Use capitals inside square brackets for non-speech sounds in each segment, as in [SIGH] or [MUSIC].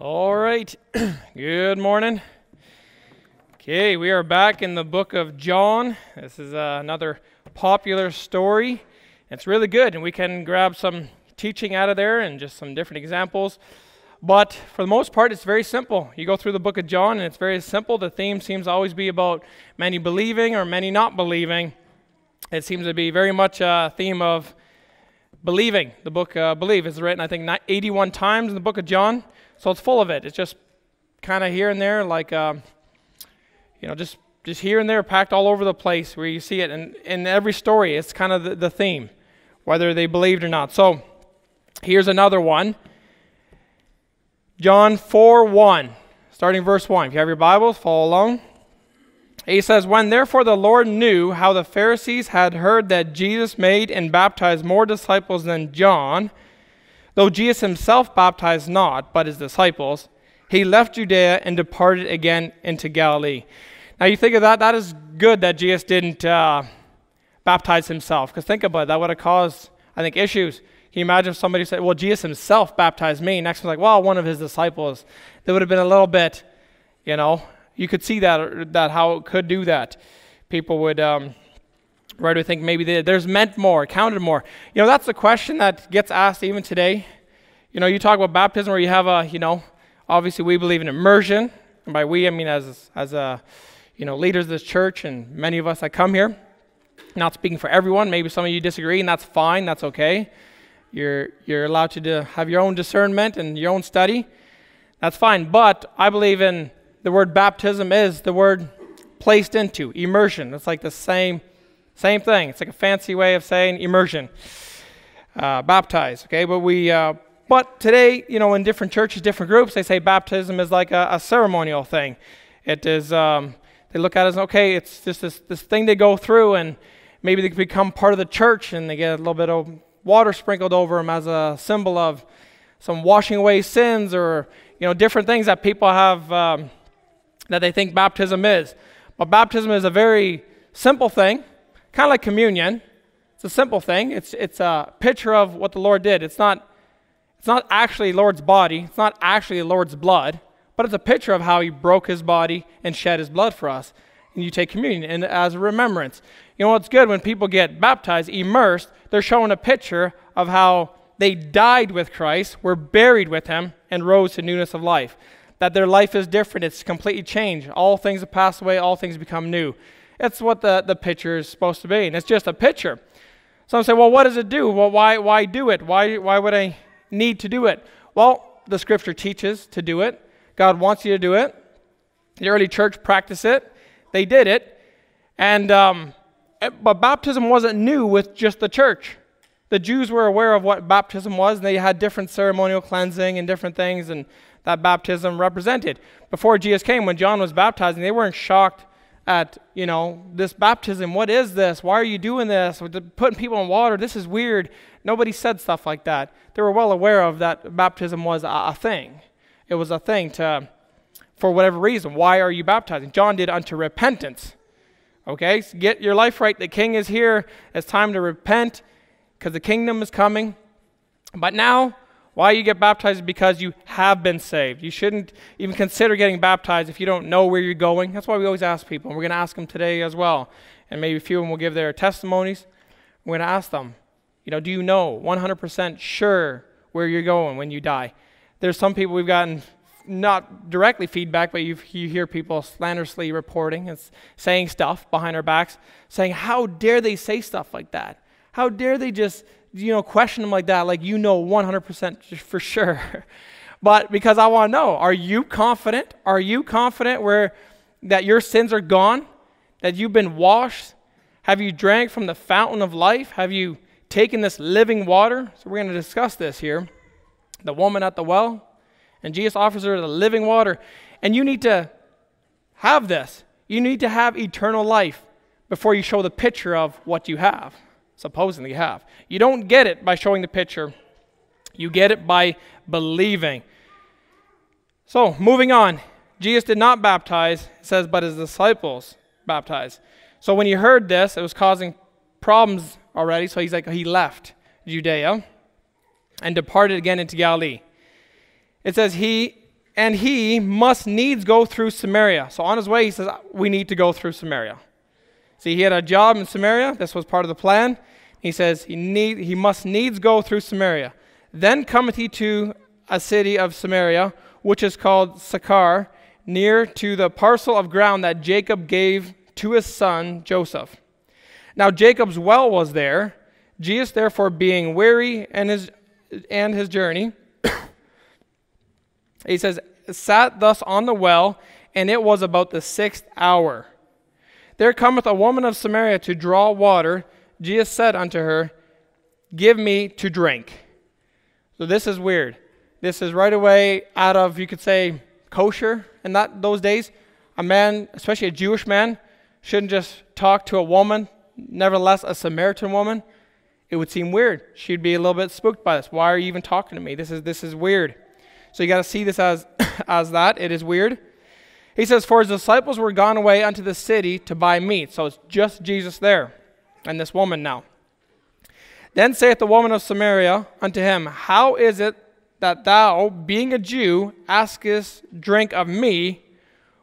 All right. [CLEARS THROAT] Good morning. Okay, we are back in the book of John. This is uh, another popular story. It's really good, and we can grab some teaching out of there and just some different examples. But for the most part, it's very simple. You go through the book of John, and it's very simple. The theme seems to always be about many believing or many not believing. It seems to be very much a theme of believing. The book uh, Believe is written, I think, 81 times in the book of John. So it's full of it. It's just kind of here and there, like, um, you know, just, just here and there, packed all over the place where you see it. And in every story, it's kind of the, the theme, whether they believed or not. So here's another one John 4 1, starting verse 1. If you have your Bibles, follow along. He says, When therefore the Lord knew how the Pharisees had heard that Jesus made and baptized more disciples than John, Though Jesus himself baptized not, but his disciples, he left Judea and departed again into Galilee. Now, you think of that, that is good that Jesus didn't uh, baptize himself, because think about it, that would have caused, I think, issues. Can you imagine if somebody said, Well, Jesus himself baptized me? Next one's like, Well, one of his disciples. There would have been a little bit, you know, you could see that, that how it could do that. People would. Um, right? We think maybe there's meant more, counted more. You know, that's the question that gets asked even today. You know, you talk about baptism where you have a, you know, obviously we believe in immersion. And by we, I mean as, as a, you know, leaders of this church and many of us that come here. Not speaking for everyone. Maybe some of you disagree, and that's fine. That's okay. You're, you're allowed to have your own discernment and your own study. That's fine. But I believe in the word baptism is the word placed into, immersion. It's like the same same thing. It's like a fancy way of saying immersion, uh, baptize. Okay, but we, uh, but today, you know, in different churches, different groups, they say baptism is like a, a ceremonial thing. It is. Um, they look at it as okay, it's just this this thing they go through, and maybe they become part of the church, and they get a little bit of water sprinkled over them as a symbol of some washing away sins, or you know, different things that people have um, that they think baptism is. But baptism is a very simple thing kind of like communion. It's a simple thing. It's, it's a picture of what the Lord did. It's not, it's not actually Lord's body. It's not actually the Lord's blood, but it's a picture of how he broke his body and shed his blood for us. And you take communion and as a remembrance. You know what's good when people get baptized, immersed, they're showing a picture of how they died with Christ, were buried with him, and rose to newness of life. That their life is different. It's completely changed. All things have passed away, all things become new. It's what the, the picture is supposed to be. And it's just a picture. Some say, well, what does it do? Well, why, why do it? Why, why would I need to do it? Well, the scripture teaches to do it. God wants you to do it. The early church practiced it. They did it. And, um, eh, but baptism wasn't new with just the church. The Jews were aware of what baptism was, and they had different ceremonial cleansing and different things, and that baptism represented. Before Jesus came, when John was baptizing, they weren't shocked at, you know, this baptism. What is this? Why are you doing this? Putting people in water. This is weird. Nobody said stuff like that. They were well aware of that baptism was a, a thing. It was a thing to, for whatever reason. Why are you baptizing? John did unto repentance. Okay, so get your life right. The king is here. It's time to repent because the kingdom is coming. But now, why you get baptized is because you have been saved. You shouldn't even consider getting baptized if you don't know where you're going. That's why we always ask people, and we're going to ask them today as well. And maybe a few of them will give their testimonies. We're going to ask them, you know, do you know 100% sure where you're going when you die? There's some people we've gotten not directly feedback, but you hear people slanderously reporting and saying stuff behind our backs, saying, How dare they say stuff like that? How dare they just you know, question them like that, like you know 100% [LAUGHS] for sure. but because I want to know, are you confident? Are you confident where that your sins are gone? That you've been washed? Have you drank from the fountain of life? Have you taken this living water? So we're going to discuss this here. The woman at the well, and Jesus offers her the living water. And you need to have this. You need to have eternal life before you show the picture of what you have supposedly have. You don't get it by showing the picture, you get it by believing. So, moving on. Jesus did not baptize, it says, but his disciples baptized. So, when he heard this, it was causing problems already. So, he's like, he left Judea and departed again into Galilee. It says, he and he must needs go through Samaria. So on his way, he says, We need to go through Samaria. See, he had a job in Samaria. This was part of the plan. He says, He, need, he must needs go through Samaria. Then cometh he to a city of Samaria, which is called Sychar, near to the parcel of ground that Jacob gave to his son Joseph. Now Jacob's well was there. Jesus, therefore, being weary and his, and his journey, [COUGHS] he says, sat thus on the well, and it was about the sixth hour. There cometh a woman of Samaria to draw water. Jesus said unto her, Give me to drink. So this is weird. This is right away out of, you could say, kosher in that, those days. A man, especially a Jewish man, shouldn't just talk to a woman, nevertheless, a Samaritan woman. It would seem weird. She'd be a little bit spooked by this. Why are you even talking to me? This is, this is weird. So you got to see this as, [COUGHS] as that. It is weird. He says, For his disciples were gone away unto the city to buy meat. So it's just Jesus there and this woman now. Then saith the woman of Samaria unto him, How is it that thou, being a Jew, askest drink of me,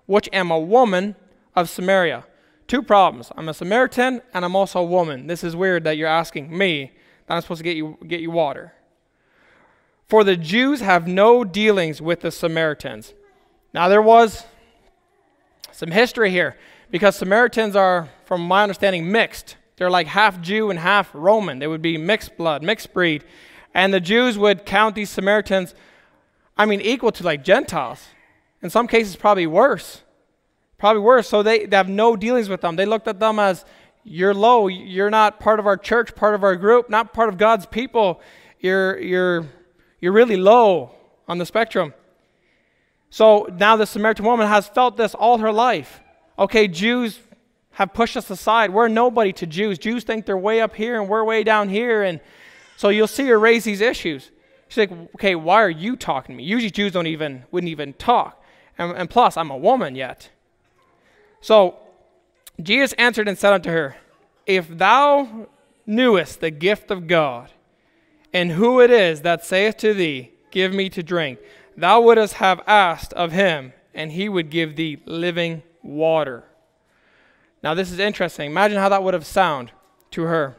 which am a woman of Samaria? Two problems. I'm a Samaritan and I'm also a woman. This is weird that you're asking me that I'm supposed to get you, get you water. For the Jews have no dealings with the Samaritans. Now, there was some history here because Samaritans are, from my understanding, mixed. They're like half Jew and half Roman. They would be mixed blood, mixed breed. And the Jews would count these Samaritans, I mean, equal to like Gentiles. In some cases, probably worse. Probably worse. So they, they have no dealings with them. They looked at them as you're low. You're not part of our church, part of our group, not part of God's people. You're, you're, you're really low on the spectrum. So now the Samaritan woman has felt this all her life. Okay, Jews have pushed us aside. We're nobody to Jews. Jews think they're way up here and we're way down here. And so you'll see her raise these issues. She's like, okay, why are you talking to me? Usually Jews don't even, wouldn't even talk. And, and plus, I'm a woman yet. So Jesus answered and said unto her, If thou knewest the gift of God, and who it is that saith to thee, Give me to drink, thou wouldst have asked of him, and he would give thee living water. Now, this is interesting. Imagine how that would have sounded to her.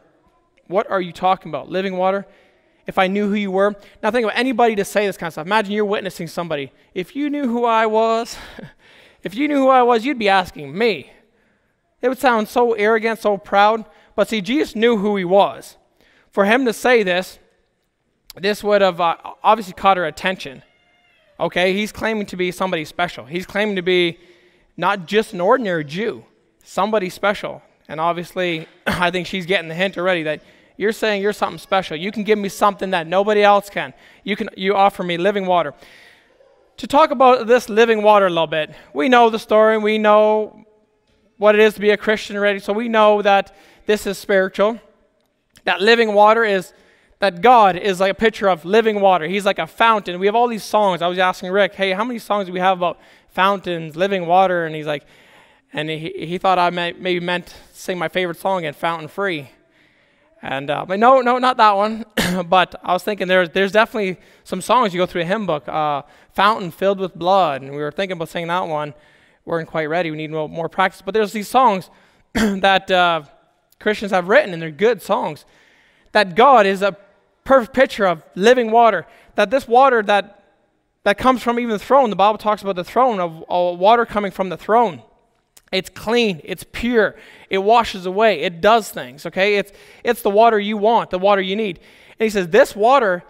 What are you talking about? Living water? If I knew who you were. Now, think about anybody to say this kind of stuff. Imagine you're witnessing somebody. If you knew who I was, [LAUGHS] if you knew who I was, you'd be asking me. It would sound so arrogant, so proud. But see, Jesus knew who he was. For him to say this, this would have uh, obviously caught her attention. Okay, he's claiming to be somebody special. He's claiming to be not just an ordinary Jew, somebody special. And obviously, [CLEARS THROAT] I think she's getting the hint already that you're saying you're something special. You can give me something that nobody else can. You can you offer me living water. To talk about this living water a little bit, we know the story. We know what it is to be a Christian already. So we know that this is spiritual. That living water is that God is like a picture of living water. He's like a fountain. We have all these songs. I was asking Rick, hey, how many songs do we have about fountains, living water? And he's like, and he, he thought I may, maybe meant sing my favorite song again, Fountain Free. And uh, but no, no, not that one. [CLEARS THROAT] but I was thinking there's there's definitely some songs you go through a hymn book, uh, Fountain Filled with Blood, and we were thinking about singing that one. We weren't quite ready. We need more, more practice. But there's these songs [CLEARS THROAT] that uh, Christians have written, and they're good songs. That God is a perfect picture of living water. That this water that that comes from even the throne, the Bible talks about the throne of, of water coming from the throne. It's clean, it's pure, it washes away, it does things, okay? It's, it's the water you want, the water you need. And he says, This water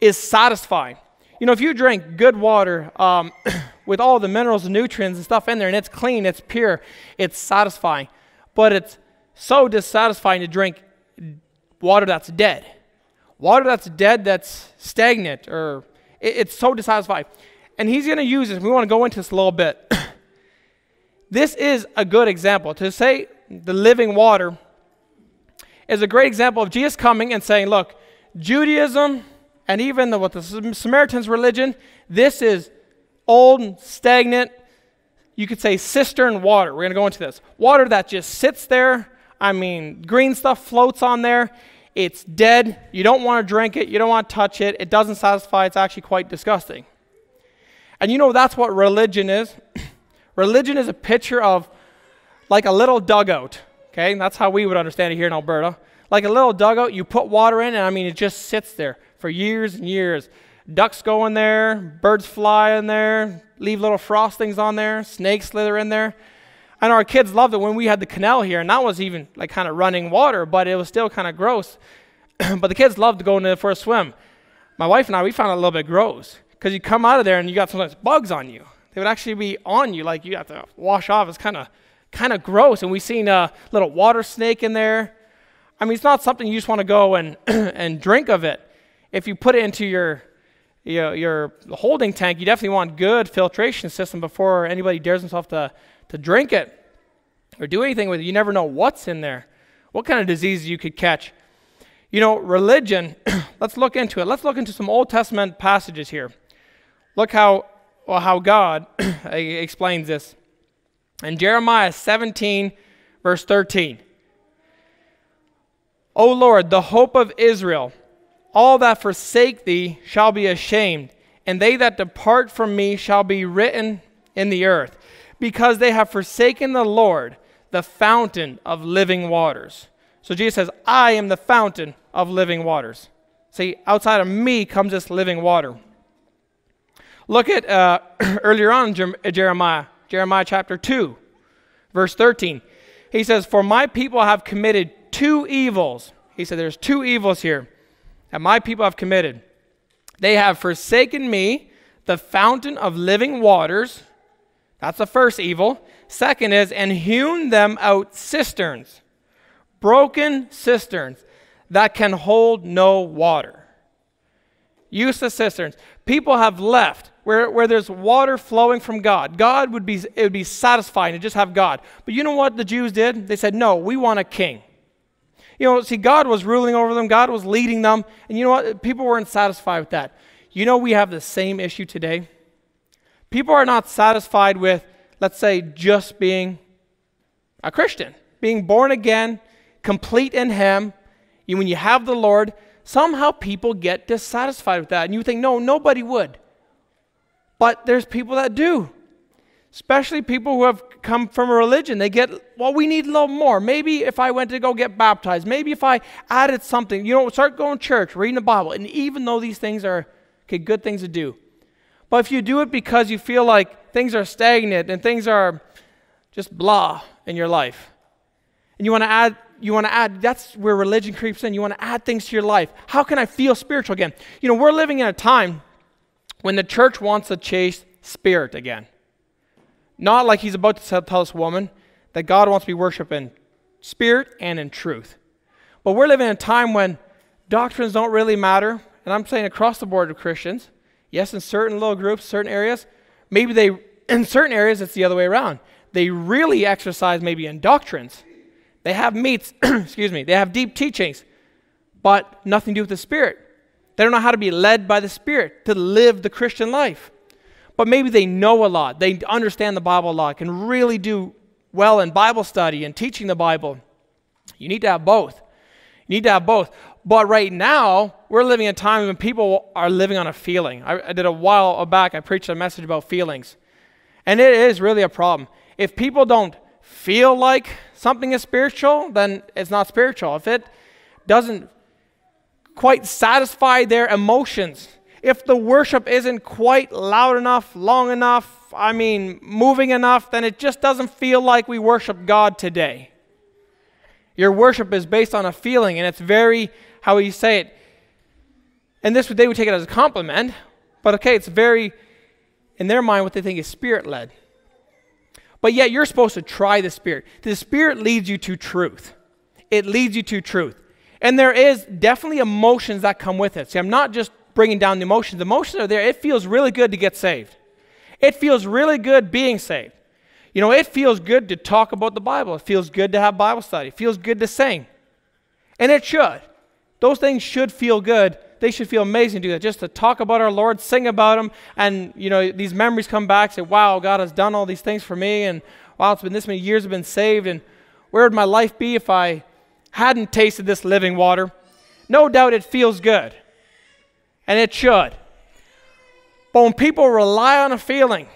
is satisfying. You know, if you drink good water um, [CLEARS THROAT] with all the minerals and nutrients and stuff in there, and it's clean, it's pure, it's satisfying. But it's so dissatisfying to drink water that's dead. Water that's dead, that's stagnant, or it, it's so dissatisfied. And he's going to use this. We want to go into this a little bit. [COUGHS] This is a good example. To say the living water is a great example of Jesus coming and saying, look, Judaism and even the, what the Samaritans' religion, this is old, stagnant, you could say cistern water. We're going to go into this. Water that just sits there. I mean, green stuff floats on there. It's dead. You don't want to drink it. You don't want to touch it. It doesn't satisfy. It's actually quite disgusting. And you know that's what religion is? [CLEARS THROAT] religion is a picture of like a little dugout. Okay, and that's how we would understand it here in Alberta. Like a little dugout, you put water in, and I mean, it just sits there for years and years. Ducks go in there, birds fly in there, leave little frostings on there, snakes slither in there. And our kids loved it when we had the canal here, and that was even like kind of running water, but it was still kind of gross. [CLEARS THROAT] but the kids loved going in there for a swim. My wife and I, we found it a little bit gross because you come out of there and you got sometimes bugs on you. They would actually be on you, like you have to wash off. It's kind of kind of gross. And we seen a little water snake in there. I mean, it's not something you just want to go and [CLEARS THROAT] and drink of it. If you put it into your your, your holding tank, you definitely want good filtration system before anybody dares themselves to to drink it or do anything with it. You never know what's in there, what kind of diseases you could catch. You know, religion, [CLEARS THROAT] let's look into it. Let's look into some Old Testament passages here. Look how, well, how God [CLEARS THROAT] explains this. In Jeremiah 17, verse 13. O Lord, the hope of Israel, all that forsake thee shall be ashamed, and they that depart from me shall be written in the earth because they have forsaken the Lord, the fountain of living waters. So Jesus says, I am the fountain of living waters. See, outside of me comes this living water. Look at uh, [CLEARS THROAT] earlier on uh, Jeremiah, Jeremiah chapter 2, verse 13. He says, For my people have committed two evils. He said, There's two evils here that my people have committed. They have forsaken me, the fountain of living waters, that's the first evil. Second is, and hewn them out cisterns, broken cisterns that can hold no water. Useless cisterns. People have left where, where there's water flowing from God. God would be, it would be satisfying to just have God. But you know what the Jews did? They said, no, we want a king. You know, see, God was ruling over them, God was leading them. And you know what? People weren't satisfied with that. You know, we have the same issue today. People are not satisfied with, let's say, just being a Christian, being born again, complete in Him. When you have the Lord, somehow people get dissatisfied with that. And you think, no, nobody would. But there's people that do, especially people who have come from a religion. They get, well, we need a little more. Maybe if I went to go get baptized, maybe if I added something, you know, start going to church, reading the Bible. And even though these things are okay, good things to do, but if you do it because you feel like things are stagnant and things are just blah in your life, and you want to add, you want to add, that's where religion creeps in. You want to add things to your life. How can I feel spiritual again? You know, we're living in a time when the church wants to chase spirit again. Not like he's about to tell this woman that God wants to be worshiped in spirit and in truth. But we're living in a time when doctrines don't really matter, and I'm saying across the board of Christians. Yes, in certain little groups, certain areas, maybe they, [CLEARS THROAT] in certain areas, it's the other way around. They really exercise maybe in doctrines. They have meets, [CLEARS THROAT] excuse me, they have deep teachings, but nothing to do with the Spirit. They don't know how to be led by the Spirit to live the Christian life. But maybe they know a lot. They understand the Bible a lot, can really do well in Bible study and teaching the Bible. You need to have both. You need to have both. But right now, we're living in a time when people are living on a feeling. I, I, did a while back, I preached a message about feelings. And it is really a problem. If people don't feel like something is spiritual, then it's not spiritual. If it doesn't quite satisfy their emotions, if the worship isn't quite loud enough, long enough, I mean, moving enough, then it just doesn't feel like we worship God today. Your worship is based on a feeling, and it's very how you say it. And this they would take it as a compliment, but okay, it's very in their mind what they think is spirit led. But yet you're supposed to try the spirit. The spirit leads you to truth. It leads you to truth. And there is definitely emotions that come with it. See, I'm not just bringing down the emotions. The emotions are there. It feels really good to get saved. It feels really good being saved. You know, it feels good to talk about the Bible. It feels good to have Bible study. It feels good to sing. And it should. Those things should feel good. They should feel amazing to do that. Just to talk about our Lord, sing about Him, and you know these memories come back. Say, "Wow, God has done all these things for me," and "Wow, it's been this many years I've been saved." And where would my life be if I hadn't tasted this living water? No doubt it feels good, and it should. But when people rely on a feeling,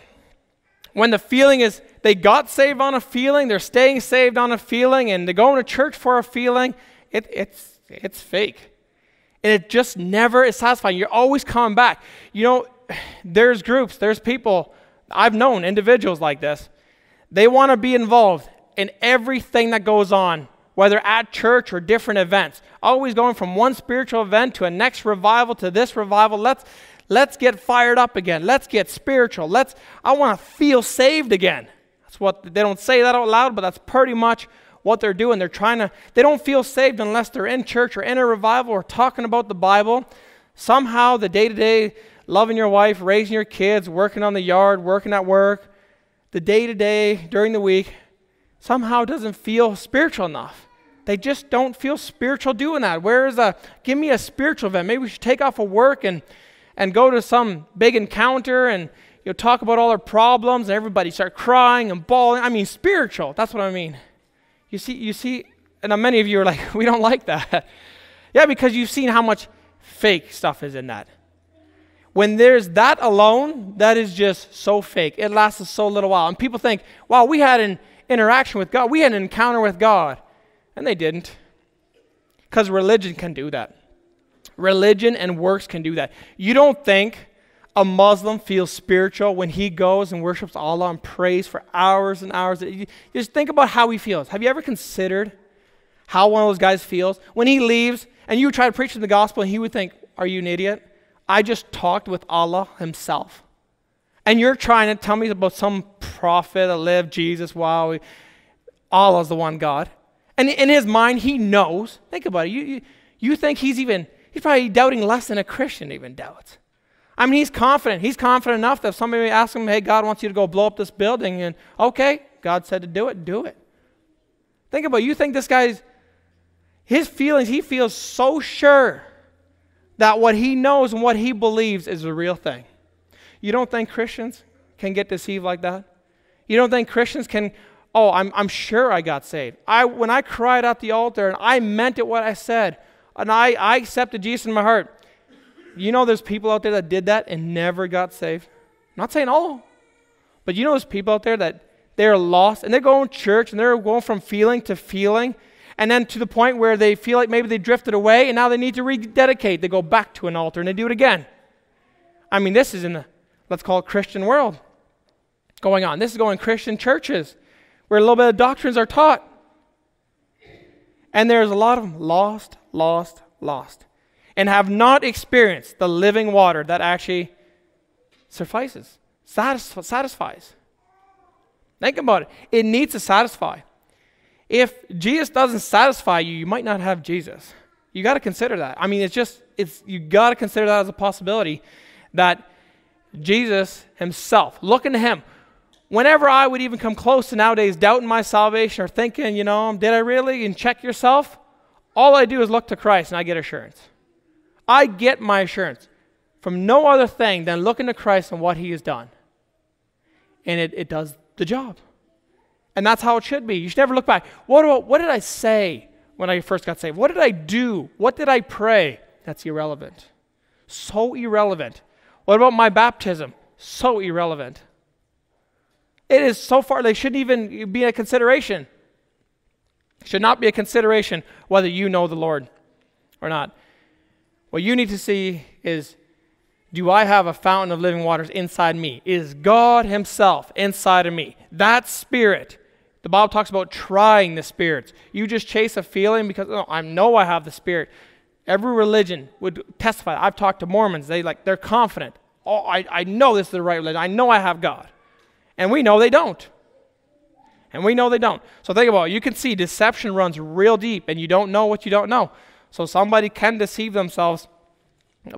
when the feeling is they got saved on a feeling, they're staying saved on a feeling, and they're going to church for a feeling, it, it's, it's fake. And it just never is satisfying. You're always coming back. You know, [SIGHS] there's groups, there's people, I've known individuals like this. They want to be involved in everything that goes on, whether at church or different events. Always going from one spiritual event to a next revival to this revival. Let's let's get fired up again. Let's get spiritual. Let's I want to feel saved again. That's what they don't say that out loud, but that's pretty much what they're doing. They're trying to they don't feel saved unless they're in church or in a revival or talking about the Bible. Somehow the day-to-day loving your wife, raising your kids, working on the yard, working at work, the day-to-day during the week somehow doesn't feel spiritual enough. They just don't feel spiritual doing that. Where is a, give me a spiritual event. Maybe we should take off of work and, and go to some big encounter and you know, talk about all our problems and everybody start crying and bawling. I mean, spiritual. That's what I mean. You see, you see, and many of you are like, [LAUGHS] we don't like that. [LAUGHS] yeah, because you've seen how much fake stuff is in that. When there's that alone, that is just so fake. It lasts so little while. And people think, wow, we had an interaction with God. We had an encounter with God. And they didn't. Because religion can do that. Religion and works can do that. You don't think a Muslim feels spiritual when he goes and worships Allah and prays for hours and hours? Just think about how he feels. Have you ever considered how one of those guys feels? When he leaves and you try to preach him the gospel and he would think, Are you an idiot? I just talked with Allah himself. And you're trying to tell me about some prophet that lived, Jesus, wow, Allah's the one God. And in his mind, he knows. Think about it. You, you, you think he's even, he's probably doubting less than a Christian even doubts. I mean, he's confident. He's confident enough that if somebody asks him, hey, God wants you to go blow up this building, and okay, God said to do it, do it. Think about it. You think this guy's, his feelings, he feels so sure that what he knows and what he believes is the real thing. You don't think Christians can get deceived like that? You don't think Christians can, oh, I'm, I'm sure I got saved. I, when I cried at the altar and I meant it what I said, and I, I accepted Jesus in my heart, you know there's people out there that did that and never got saved? I'm not saying all, but you know there's people out there that they're lost and they're going to church and they're going from feeling to feeling and then to the point where they feel like maybe they drifted away and now they need to rededicate. They go back to an altar and they do it again. I mean, this is in the, let's call it Christian world going on. This is going Christian churches where a little bit of doctrines are taught. And there's a lot of them lost, lost, lost, and have not experienced the living water that actually suffices, satisfies. Think about it. It needs to satisfy. If Jesus doesn't satisfy you, you might not have Jesus. You got to consider that. I mean, it's just it's you got to consider that as a possibility that Jesus himself, looking to him, whenever I would even come close to nowadays doubting my salvation or thinking, you know, did I really? And check yourself, all I do is look to Christ and I get assurance. I get my assurance from no other thing than looking to Christ and what he has done. And it, it does the job. And that's how it should be. You should never look back. What, what did I say when I first got saved? What did I do? What did I pray? That's irrelevant. So irrelevant. What about my baptism? So irrelevant. It is so far, they shouldn't even be a consideration. Should not be a consideration whether you know the Lord or not. What you need to see is do I have a fountain of living waters inside me? Is God Himself inside of me? That spirit the Bible talks about trying the spirits. You just chase a feeling because oh, I know I have the spirit. Every religion would testify. I've talked to Mormons. They like they're confident. Oh, I, I know this is the right religion. I know I have God. And we know they don't. And we know they don't. So think about it. You can see deception runs real deep and you don't know what you don't know. So somebody can deceive themselves,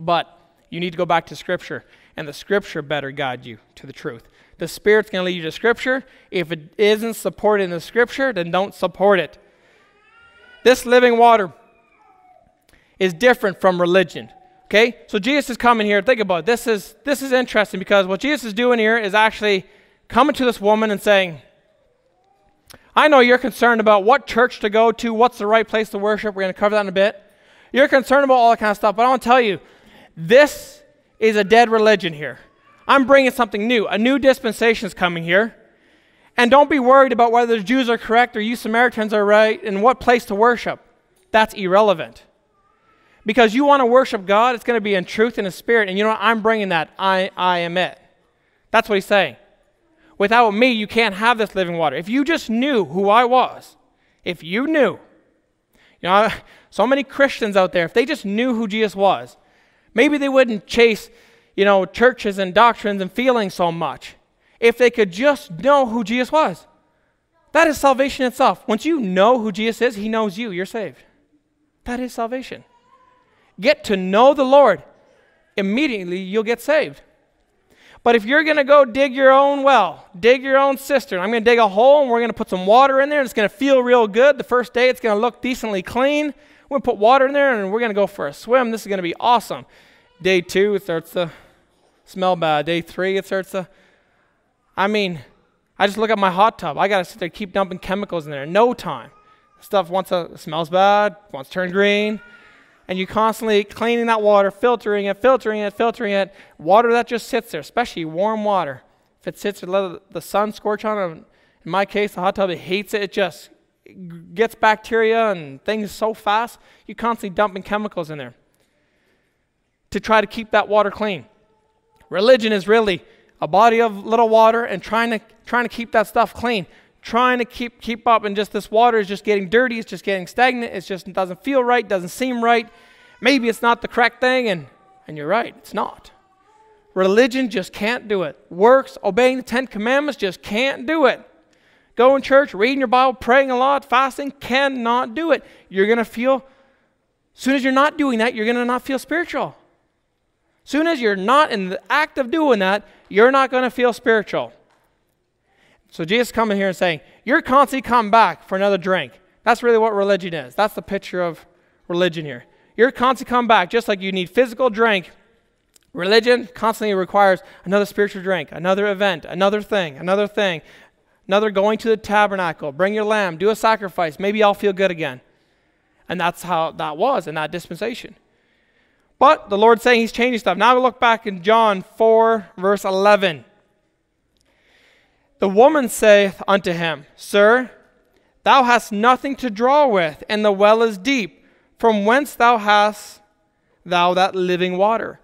but you need to go back to Scripture, and the Scripture better guide you to the truth. The Spirit's going to lead you to Scripture. If it isn't supported in the Scripture, then don't support it. This living water is different from religion. Okay? So Jesus is coming here. Think about it. This is, this is interesting because what Jesus is doing here is actually coming to this woman and saying, I know you're concerned about what church to go to, what's the right place to worship. We're going to cover that in a bit. You're concerned about all that kind of stuff, but I want to tell you, this is a dead religion here. I'm bringing something new. A new dispensation is coming here. And don't be worried about whether the Jews are correct or you Samaritans are right and what place to worship. That's irrelevant. Because you want to worship God, it's going to be in truth and in spirit. And you know what? I'm bringing that. I, I am it. That's what he's saying. Without me, you can't have this living water. If you just knew who I was, if you knew, you know, so many Christians out there, if they just knew who Jesus was, maybe they wouldn't chase, you know, churches and doctrines and feelings so much. If they could just know who Jesus was. That is salvation itself. Once you know who Jesus is, he knows you. You're saved. That is salvation. Get to know the Lord. Immediately, you'll get saved. But if you're going to go dig your own well, dig your own cistern, I'm going to dig a hole and we're going to put some water in there and it's going to feel real good. The first day it's going to look decently clean. We're going to put water in there and we're going to go for a swim. This is going to be awesome. Day two, it starts to smell bad. Day three, it starts to. I mean, I just look at my hot tub. I got to sit there keep dumping chemicals in there no time. Stuff once it smells bad, once turn green, and you constantly cleaning that water, filtering it, filtering it, filtering it. Water that just sits there, especially warm water. If it sits, let the sun scorch on it. In my case, the hot tub, it hates it. It just gets bacteria and things so fast. you're constantly dumping chemicals in there to try to keep that water clean. Religion is really a body of little water and trying to trying to keep that stuff clean trying to keep keep up and just this water is just getting dirty it's just getting stagnant it just doesn't feel right doesn't seem right maybe it's not the correct thing and and you're right it's not religion just can't do it works obeying the 10 commandments just can't do it going to church reading your bible praying a lot fasting cannot do it you're going to feel as soon as you're not doing that you're going to not feel spiritual soon as you're not in the act of doing that you're not going to feel spiritual so Jesus coming here and saying, You're constantly coming back for another drink. That's really what religion is. That's the picture of religion here. You're constantly coming back, just like you need physical drink. Religion constantly requires another spiritual drink, another event, another thing, another thing, another going to the tabernacle, bring your lamb, do a sacrifice. Maybe I'll feel good again. And that's how that was in that dispensation. But the Lord's saying He's changing stuff. Now we look back in John 4, verse 11. The woman saith unto him, Sir, thou hast nothing to draw with, and the well is deep. From whence thou hast thou that living water?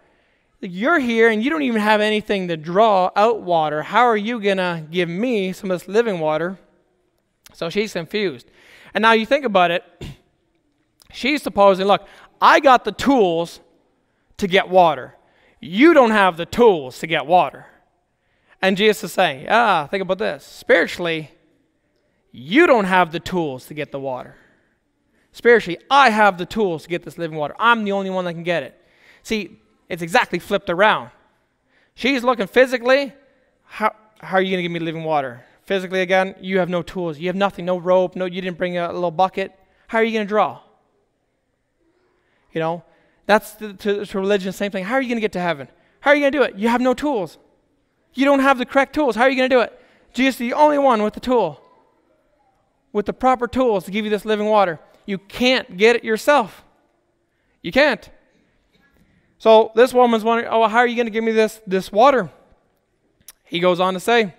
You're here and you don't even have anything to draw out water. How are you going to give me some of this living water? So she's confused. And now you think about it. [CLEARS THROAT] She's supposing, look, I got the tools to get water. You don't have the tools to get water. And Jesus is saying, ah, think about this. Spiritually, you don't have the tools to get the water. Spiritually, I have the tools to get this living water. I'm the only one that can get it. See, it's exactly flipped around. She's looking physically. How, how are you going to give me living water? Physically, again, you have no tools. You have nothing, no rope, no, you didn't bring a little bucket. How are you going to draw? You know, that's the, to, to religion, same thing. How are you going to get to heaven? How are you going to do it? You have no tools. You don't have the correct tools. How are you going to do it? Jesus is the only one with the tool, with the proper tools to give you this living water. You can't get it yourself. You can't. So this woman's wondering, oh, how are you going to give me this, this water? He goes on to say,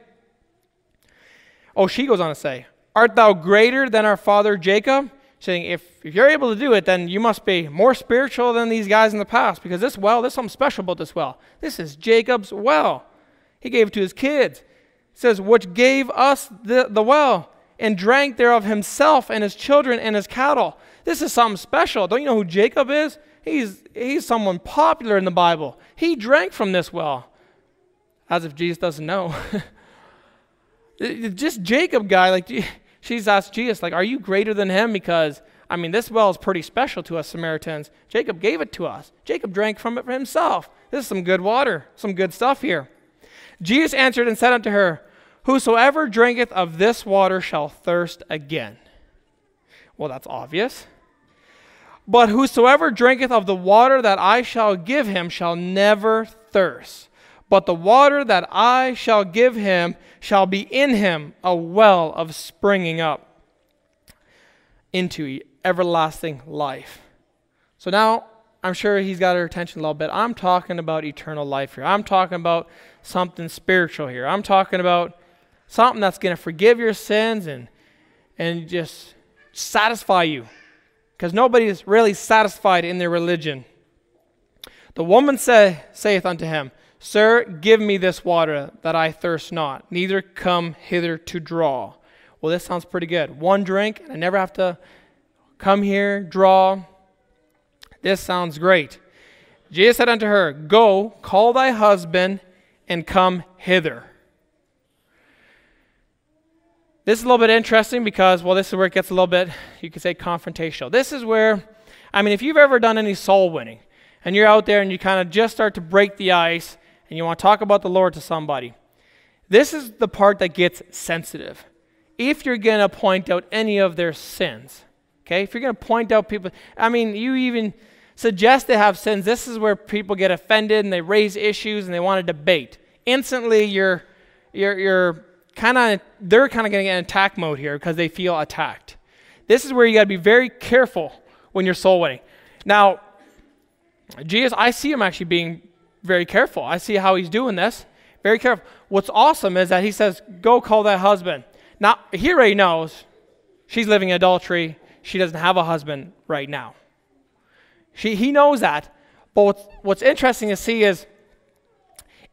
oh, she goes on to say, art thou greater than our father Jacob? Saying, if, if you're able to do it, then you must be more spiritual than these guys in the past because this well, there's something special about this well. This is Jacob's well. He gave it to his kids. It says, which gave us the, the well and drank thereof himself and his children and his cattle. This is something special. Don't you know who Jacob is? He's, he's someone popular in the Bible. He drank from this well. As if Jesus doesn't know. [LAUGHS] Just Jacob guy, like [LAUGHS] she's asked Jesus, like, are you greater than him? Because I mean, this well is pretty special to us Samaritans. Jacob gave it to us. Jacob drank from it for himself. This is some good water, some good stuff here. Jesus answered and said unto her, Whosoever drinketh of this water shall thirst again. Well, that's obvious. But whosoever drinketh of the water that I shall give him shall never thirst. But the water that I shall give him shall be in him a well of springing up into everlasting life. So now I'm sure he's got her attention a little bit. I'm talking about eternal life here. I'm talking about something spiritual here. I'm talking about something that's going to forgive your sins and and just satisfy you. Because nobody is really satisfied in their religion. The woman say, saith unto him, Sir, give me this water that I thirst not, neither come hither to draw. Well, this sounds pretty good. One drink, and I never have to come here, draw. This sounds great. Jesus said unto her, Go, call thy husband, and come hither. This is a little bit interesting because, well, this is where it gets a little bit, you could say, confrontational. This is where, I mean, if you've ever done any soul winning, and you're out there and you kind of just start to break the ice, and you want to talk about the Lord to somebody, this is the part that gets sensitive. If you're going to point out any of their sins, okay, if you're going to point out people, I mean, you even suggest they have sins, this is where people get offended and they raise issues and they want to debate. Instantly, you're, you're, you're kind of, they're kind of getting in attack mode here because they feel attacked. This is where you got to be very careful when you're soul winning. Now, Jesus, I see him actually being very careful. I see how he's doing this. Very careful. What's awesome is that he says, Go call that husband. Now, he already knows she's living in adultery. She doesn't have a husband right now. She, he knows that. But what's, what's interesting to see is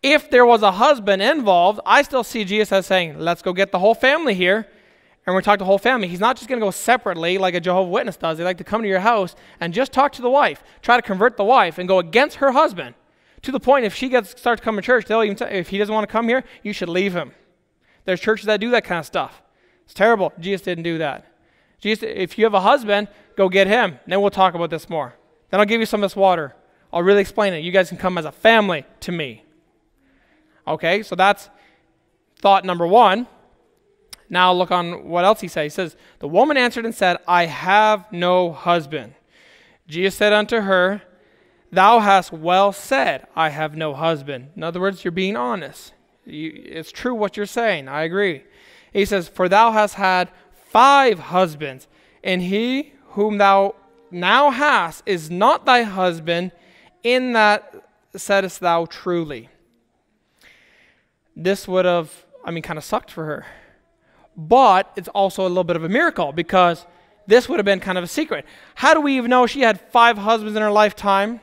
if there was a husband involved, I still see Jesus as saying, Let's go get the whole family here and we're talking to the whole family. He's not just going to go separately like a Jehovah Witness does. They like to come to your house and just talk to the wife, try to convert the wife, and go against her husband to the point if she gets starts come to church, they'll even if he doesn't want to come here, you should leave him. There's churches that do that kind of stuff. It's terrible. Jesus didn't do that. Jesus, if you have a husband, go get him. Then we'll talk about this more. Then I'll give you some of this water. I'll really explain it. You guys can come as a family to me. Okay, so that's thought number one. Now look on what else he says. He says, The woman answered and said, I have no husband. Jesus said unto her, Thou hast well said, I have no husband. In other words, you're being honest. You, it's true what you're saying. I agree. He says, For thou hast had five husbands, and he whom thou now hast is not thy husband, in that saidst thou truly. This would have, I mean, kind of sucked for her. But it's also a little bit of a miracle because this would have been kind of a secret. How do we even know she had five husbands in her lifetime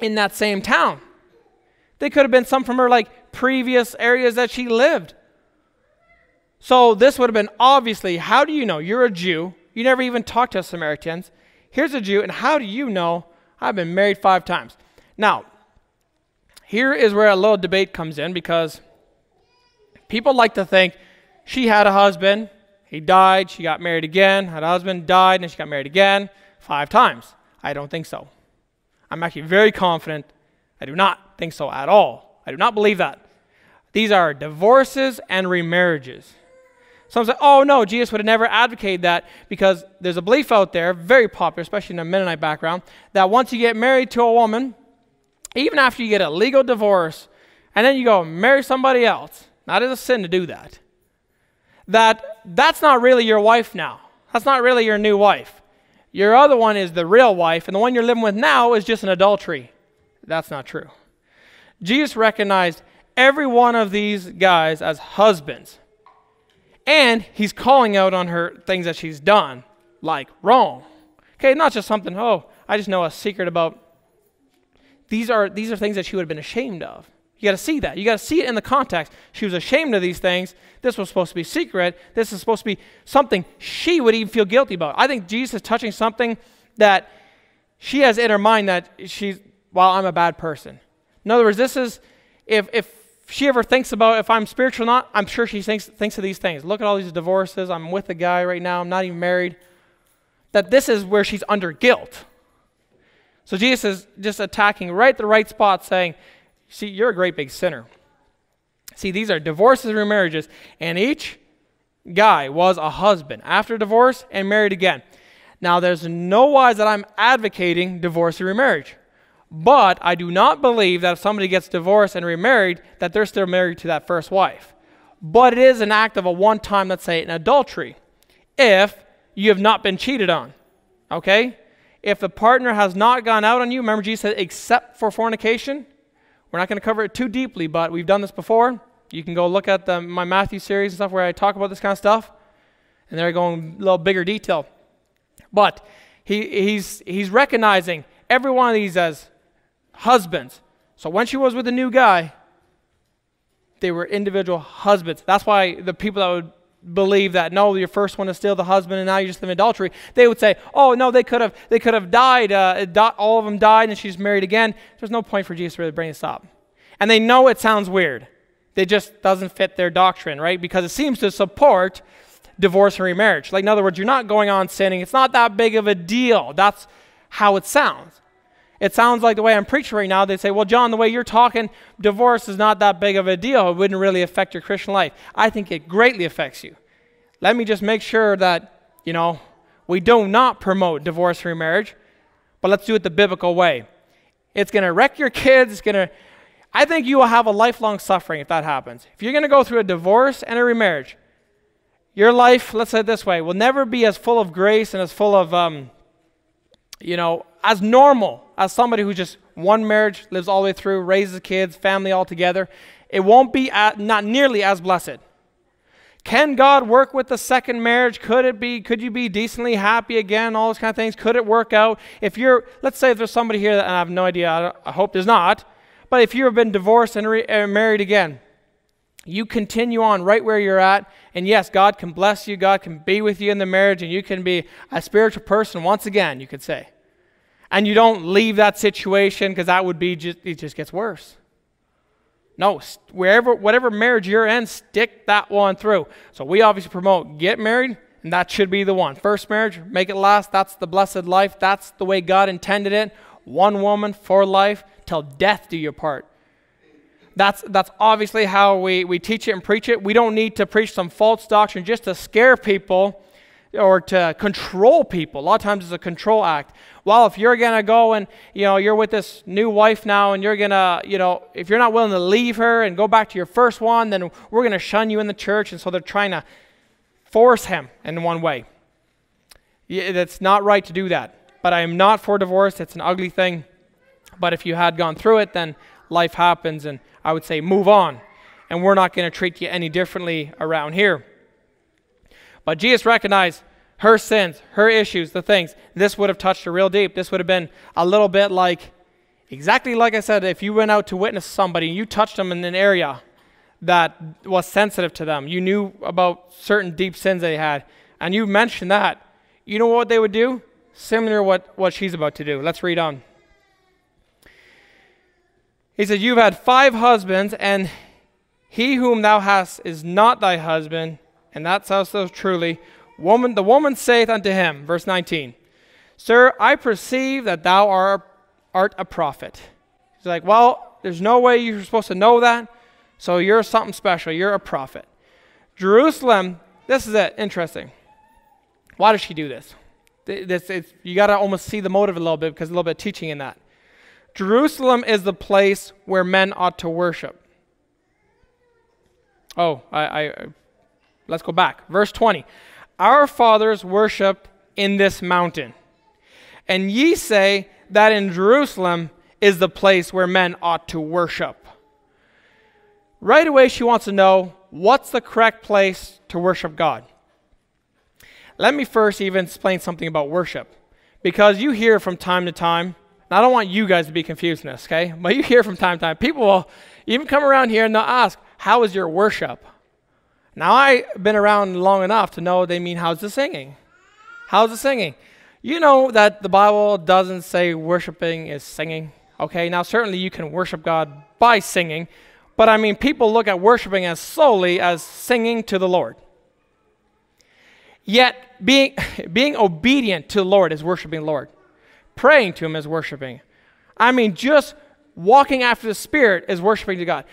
in that same town? They could have been some from her like previous areas that she lived. So this would have been obviously, how do you know? You're a Jew. You never even talked to Samaritans. Here's a Jew, and how do you know I've been married five times? Now, here is where a little debate comes in because people like to think she had a husband, he died, she got married again, had a husband, died, and she got married again five times. I don't think so. I'm actually very confident I do not think so at all. I do not believe that. These are divorces and remarriages. Some say, oh no, Jesus would have never advocated that because there's a belief out there, very popular, especially in a Mennonite background, that once you get married to a woman, even after you get a legal divorce, and then you go marry somebody else, not as a sin to do that that that's not really your wife now. That's not really your new wife. Your other one is the real wife, and the one you're living with now is just an adultery. That's not true. Jesus recognized every one of these guys as husbands. And he's calling out on her things that she's done, like wrong. Okay, not just something, oh, I just know a secret about. These are, these are things that she would have been ashamed of. You got to see that. You got to see it in the context. She was ashamed of these things. This was supposed to be secret. This is supposed to be something she would even feel guilty about. I think Jesus is touching something that she has in her mind that she's, well, I'm a bad person. In other words, this is, if, if she ever thinks about if I'm spiritual or not, I'm sure she thinks, thinks of these things. Look at all these divorces. I'm with a guy right now. I'm not even married. That this is where she's under guilt. So Jesus is just attacking right the right spot, saying, See, you're a great big sinner. See, these are divorces and remarriages, and each guy was a husband after divorce and married again. Now, there's no wise that I'm advocating divorce and remarriage. But I do not believe that if somebody gets divorced and remarried, that they're still married to that first wife. But it is an act of a one time, let's say, an adultery, if you have not been cheated on. Okay? If the partner has not gone out on you, remember Jesus said, except for fornication. We're not going to cover it too deeply, but we've done this before. You can go look at the, my Matthew series and stuff where I talk about this kind of stuff. And they're going a little bigger detail. But he, he's, he's recognizing every one of these as husbands. So when she was with a new guy, they were individual husbands. That's why the people that would believe that no, your first one is still the husband, and now you're just in adultery. They would say, oh no, they could have they could have died. Uh, all of them died, and she's married again. There's no point for Jesus to really bring this up, and they know it sounds weird. It just doesn't fit their doctrine, right? Because it seems to support divorce and remarriage. Like in other words, you're not going on sinning. It's not that big of a deal. That's how it sounds. It sounds like the way I'm preaching right now, they say, well, John, the way you're talking, divorce is not that big of a deal. It wouldn't really affect your Christian life. I think it greatly affects you. Let me just make sure that, you know, we do not promote divorce and remarriage, but let's do it the biblical way. It's going to wreck your kids. It's going to, I think you will have a lifelong suffering if that happens. If you're going to go through a divorce and a remarriage, your life, let's say it this way, will never be as full of grace and as full of, um, you know, as normal as somebody who just one marriage lives all the way through, raises kids, family all together. It won't be at, not nearly as blessed. Can God work with the second marriage? Could it be? Could you be decently happy again? All those kind of things. Could it work out? If you're, let's say, there's somebody here that I have no idea. I, I hope there's not. But if you have been divorced and re, married again, you continue on right where you're at. And yes, God can bless you. God can be with you in the marriage, and you can be a spiritual person once again, you could say. And you don't leave that situation because that would be just, it just gets worse. No, wherever, whatever marriage you're in, stick that one through. So we obviously promote get married, and that should be the one. First marriage, make it last. That's the blessed life. That's the way God intended it. One woman for life till death do your part. That's, that's obviously how we, we teach it and preach it. We don't need to preach some false doctrine just to scare people or to control people. A lot of times it's a control act. Well, if you're going to go and, you know, you're with this new wife now and you're going to, you know, if you're not willing to leave her and go back to your first one, then we're going to shun you in the church. And so they're trying to force him in one way. It's not right to do that. But I am not for divorce. It's an ugly thing. But if you had gone through it, then life happens. And I would say move on. And we're not going to treat you any differently around here. But Jesus recognized her sins, her issues, the things. This would have touched her real deep. This would have been a little bit like, exactly like I said, if you went out to witness somebody and you touched them in an area that was sensitive to them, you knew about certain deep sins they had, and you mentioned that, you know what they would do? Similar to what, what she's about to do. Let's read on. He said, You've had five husbands, and he whom thou hast is not thy husband, and that's also truly. Woman, the woman saith unto him, verse 19, Sir, I perceive that thou art, art a prophet. He's like, Well, there's no way you're supposed to know that, so you're something special. You're a prophet. Jerusalem, this is it, interesting. Why does she do this? this you got to almost see the motive a little bit because a little bit of teaching in that. Jerusalem is the place where men ought to worship. Oh, I, I Let's go back. Verse 20. Our fathers worship in this mountain. And ye say that in Jerusalem is the place where men ought to worship. Right away, she wants to know what's the correct place to worship God. Let me first even explain something about worship. Because you hear from time to time, and I don't want you guys to be confused in this, okay? But you hear from time to time, people will even come around here and they'll ask, How is your worship? Now, I've been around long enough to know they mean, how's the singing? How's the singing? You know that the Bible doesn't say worshiping is singing. Okay, now certainly you can worship God by singing, but I mean, people look at worshiping as solely as singing to the Lord. Yet, being, [LAUGHS] being obedient to the Lord is worshiping the Lord. Praying to Him is worshiping. I mean, just walking after the Spirit is worshiping to God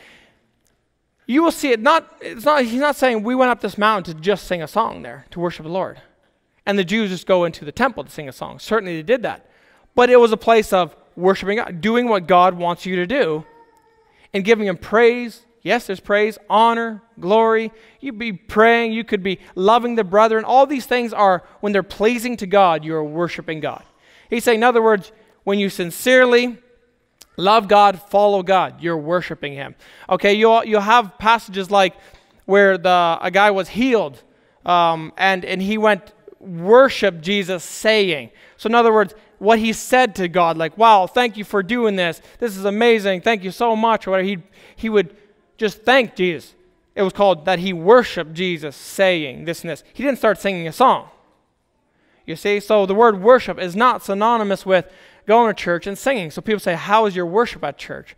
you will see it not, it's not, he's not saying we went up this mountain to just sing a song there, to worship the Lord. And the Jews just go into the temple to sing a song. Certainly they did that. But it was a place of worshiping God, doing what God wants you to do, and giving Him praise. Yes, there's praise, honor, glory. You'd be praying, you could be loving the brethren. All these things are, when they're pleasing to God, you are worshiping God. He's saying, in other words, when you sincerely love God, follow God, you're worshiping Him. Okay, you'll, you'll have passages like where the, a guy was healed um, and, and he went worship Jesus saying. So, in other words, what he said to God, like, wow, thank you for doing this. This is amazing. Thank you so much. Or whatever. He, he would just thank Jesus. It was called that he worshiped Jesus saying this and this. He didn't start singing a song. You see? So the word worship is not synonymous with going to church and singing. So people say, How is your worship at church?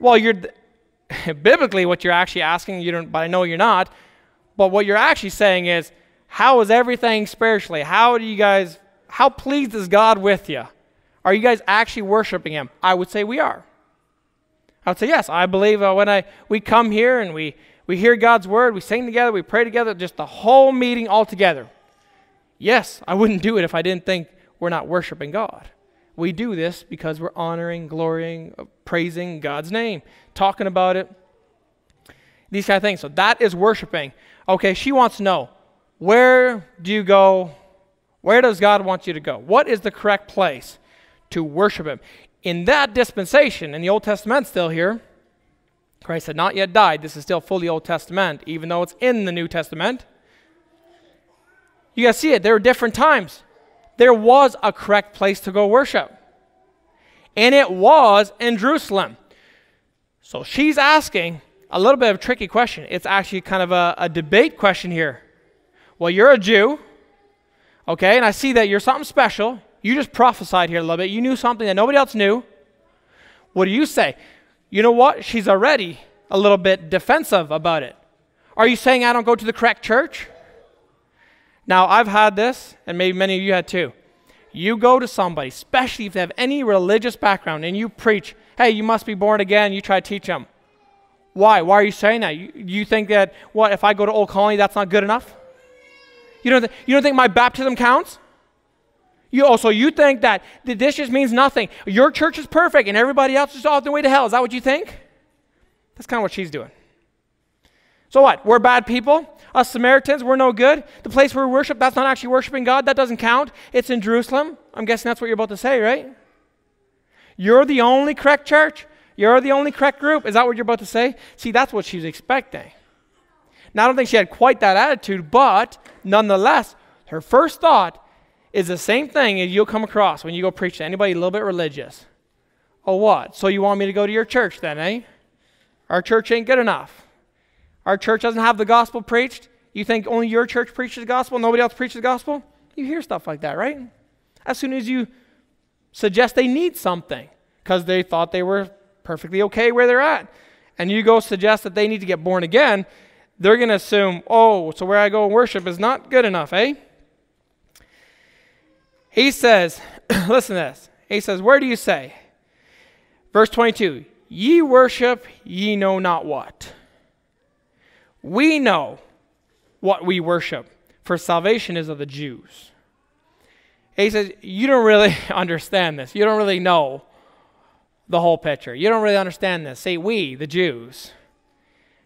Well, you're [LAUGHS] biblically what you're actually asking, you don't, but I know you're not. But what you're actually saying is, How is everything spiritually? How do you guys, how pleased is God with you? Are you guys actually worshiping Him? I would say we are. I would say, Yes, I believe uh, when I, we come here and we, we hear God's word, we sing together, we pray together, just the whole meeting all together. Yes, I wouldn't do it if I didn't think we're not worshiping God. We do this because we're honoring, glorying, uh, praising God's name, talking about it, these kind of things. So that is worshiping. Okay, she wants to know where do you go? Where does God want you to go? What is the correct place to worship Him? In that dispensation, in the Old Testament, still here, Christ had not yet died. This is still fully Old Testament, even though it's in the New Testament. You guys see it. There were different times. There was a correct place to go worship. And it was in Jerusalem. So she's asking a little bit of a tricky question. It's actually kind of a, a debate question here. Well, you're a Jew, okay, and I see that you're something special. You just prophesied here a little bit. You knew something that nobody else knew. What do you say? You know what? She's already a little bit defensive about it. Are you saying I don't go to the correct church? Now, I've had this, and maybe many of you had too. You go to somebody, especially if they have any religious background, and you preach, hey, you must be born again, you try to teach them. Why? Why are you saying that? You, you think that, what, if I go to Old Colony, that's not good enough? You don't, th- you don't think my baptism counts? You oh, also you think that this just means nothing. Your church is perfect and everybody else is off the way to hell. Is that what you think? That's kind of what she's doing. So what? We're bad people. Us Samaritans, we're no good. The place where we worship, that's not actually worshiping God. That doesn't count. It's in Jerusalem. I'm guessing that's what you're about to say, right? You're the only correct church. You're the only correct group. Is that what you're about to say? See, that's what she's expecting. Now, I don't think she had quite that attitude, but nonetheless, her first thought is the same thing as you'll come across when you go preach to anybody a little bit religious. Oh, what? So you want me to go to your church then, eh? Our church ain't good enough. Our church doesn't have the gospel preached. You think only your church preaches the gospel, nobody else preaches the gospel? You hear stuff like that, right? As soon as you suggest they need something because they thought they were perfectly okay where they're at, and you go suggest that they need to get born again, they're going to assume, oh, so where I go and worship is not good enough, eh? He says, [CLEARS THROAT] listen to this. He says, Where do you say? Verse 22 Ye worship ye know not what. We know what we worship, for salvation is of the Jews. He says, You don't really [LAUGHS] understand this. You don't really know the whole picture. You don't really understand this. Say, we, the Jews.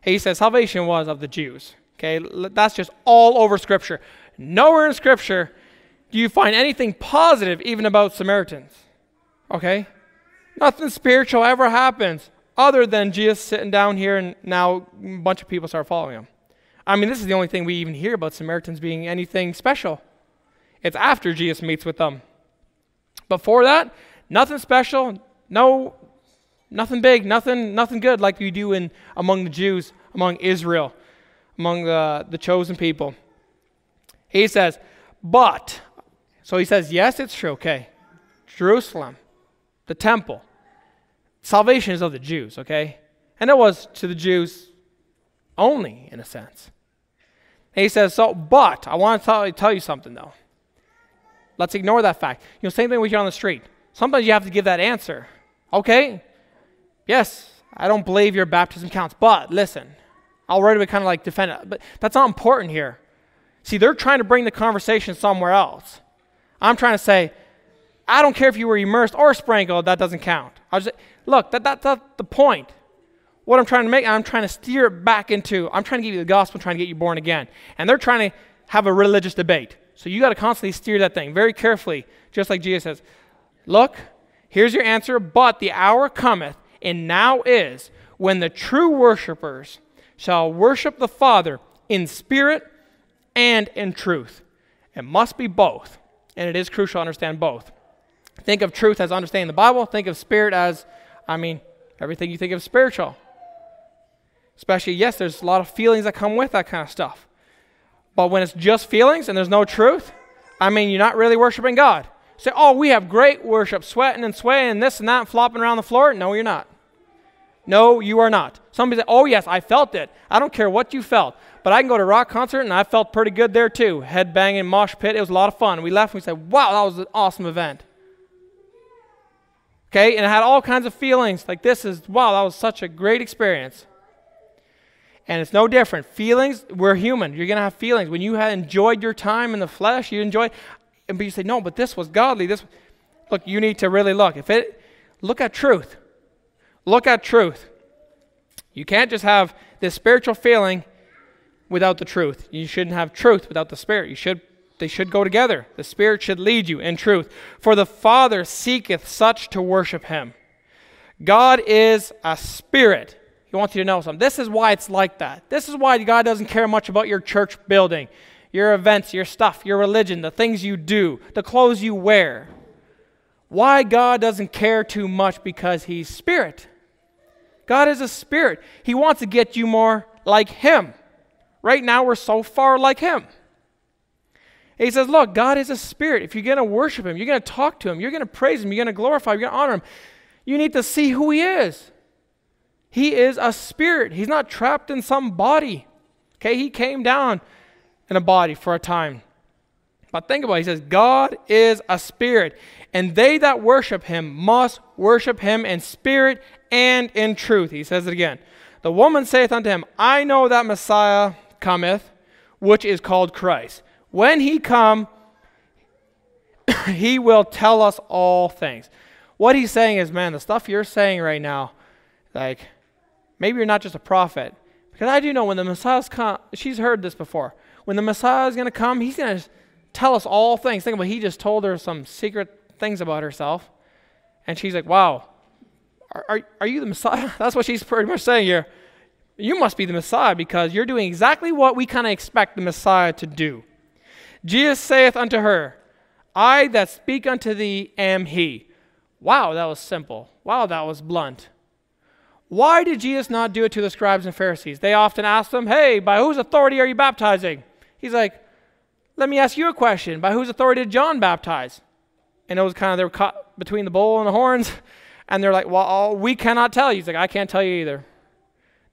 He says, Salvation was of the Jews. Okay, that's just all over Scripture. Nowhere in Scripture do you find anything positive even about Samaritans. Okay? Nothing spiritual ever happens other than Jesus sitting down here and now a bunch of people start following him. I mean, this is the only thing we even hear about Samaritans being anything special. It's after Jesus meets with them. Before that, nothing special, no nothing big, nothing nothing good like you do in among the Jews, among Israel, among the, the chosen people. He says, but so he says, yes, it's true, okay. Jerusalem, the temple, salvation is of the Jews, okay? And it was to the Jews only, in a sense. And he says, so, but I want to tell, tell you something, though. Let's ignore that fact. You know, same thing with you on the street. Sometimes you have to give that answer. Okay, yes, I don't believe your baptism counts, but listen, I'll right away kind of like defend it. But that's not important here. See, they're trying to bring the conversation somewhere else. I'm trying to say, I don't care if you were immersed or sprinkled, that doesn't count. I just look, that, that, that's the point. What I'm trying to make, I'm trying to steer it back into, I'm trying to give you the gospel, trying to get you born again. And they're trying to have a religious debate. So you got to constantly steer that thing very carefully, just like Jesus says. Look, here's your answer. But the hour cometh, and now is, when the true worshippers shall worship the Father in spirit and in truth. It must be both, and it is crucial to understand both. Think of truth as understanding the Bible, think of spirit as, I mean, everything you think of spiritual. Especially, yes, there's a lot of feelings that come with that kind of stuff. But when it's just feelings and there's no truth, I mean, you're not really worshiping God. Say, oh, we have great worship, sweating and swaying and this and that, and flopping around the floor. No, you're not. No, you are not. Somebody say, oh, yes, I felt it. I don't care what you felt. But I can go to a rock concert and I felt pretty good there too. Head banging, mosh pit. It was a lot of fun. We left and we said, wow, that was an awesome event. Okay, and it had all kinds of feelings. Like this is, wow, that was such a great experience. And it's no different. Feelings, we're human. You're going to have feelings. When you had enjoyed your time in the flesh, you enjoyed, and but you say, no, but this was godly. This, look, you need to really look. If it, look at truth. Look at truth. You can't just have this spiritual feeling without the truth. You shouldn't have truth without the spirit. You should they should go together. The spirit should lead you in truth. For the Father seeketh such to worship him. God is a spirit. He wants you to know something. This is why it's like that. This is why God doesn't care much about your church building, your events, your stuff, your religion, the things you do, the clothes you wear. Why God doesn't care too much because he's spirit. God is a spirit. He wants to get you more like Him. Right now, we're so far like Him. He says, Look, God is a spirit. If you're going to worship Him, you're going to talk to Him, you're going to praise Him, you're going to glorify Him, you're going to honor Him, you need to see who He is. He is a spirit. He's not trapped in some body. Okay, He came down in a body for a time. But think about it. He says, God is a spirit, and they that worship him must worship him in spirit and in truth. He says it again. The woman saith unto him, I know that Messiah cometh, which is called Christ. When he come, [COUGHS] he will tell us all things. What he's saying is, man, the stuff you're saying right now, like, maybe you're not just a prophet. Because I do know when the Messiah's come, she's heard this before. When the Messiah is going to come, he's going to tell us all things. Think about it, he just told her some secret things about herself. And she's like, wow, are, are, are you the Messiah? [LAUGHS] That's what she's pretty much saying here. You must be the Messiah because you're doing exactly what we kind of expect the Messiah to do. Jesus saith unto her, I that speak unto thee am he. Wow, that was simple. Wow, that was blunt. Why did Jesus not do it to the scribes and Pharisees? They often ask them, Hey, by whose authority are you baptizing? He's like, Let me ask you a question. By whose authority did John baptize? And it was kind of, they were caught between the bull and the horns. [LAUGHS] And they're like, well, we cannot tell you. He's like, I can't tell you either.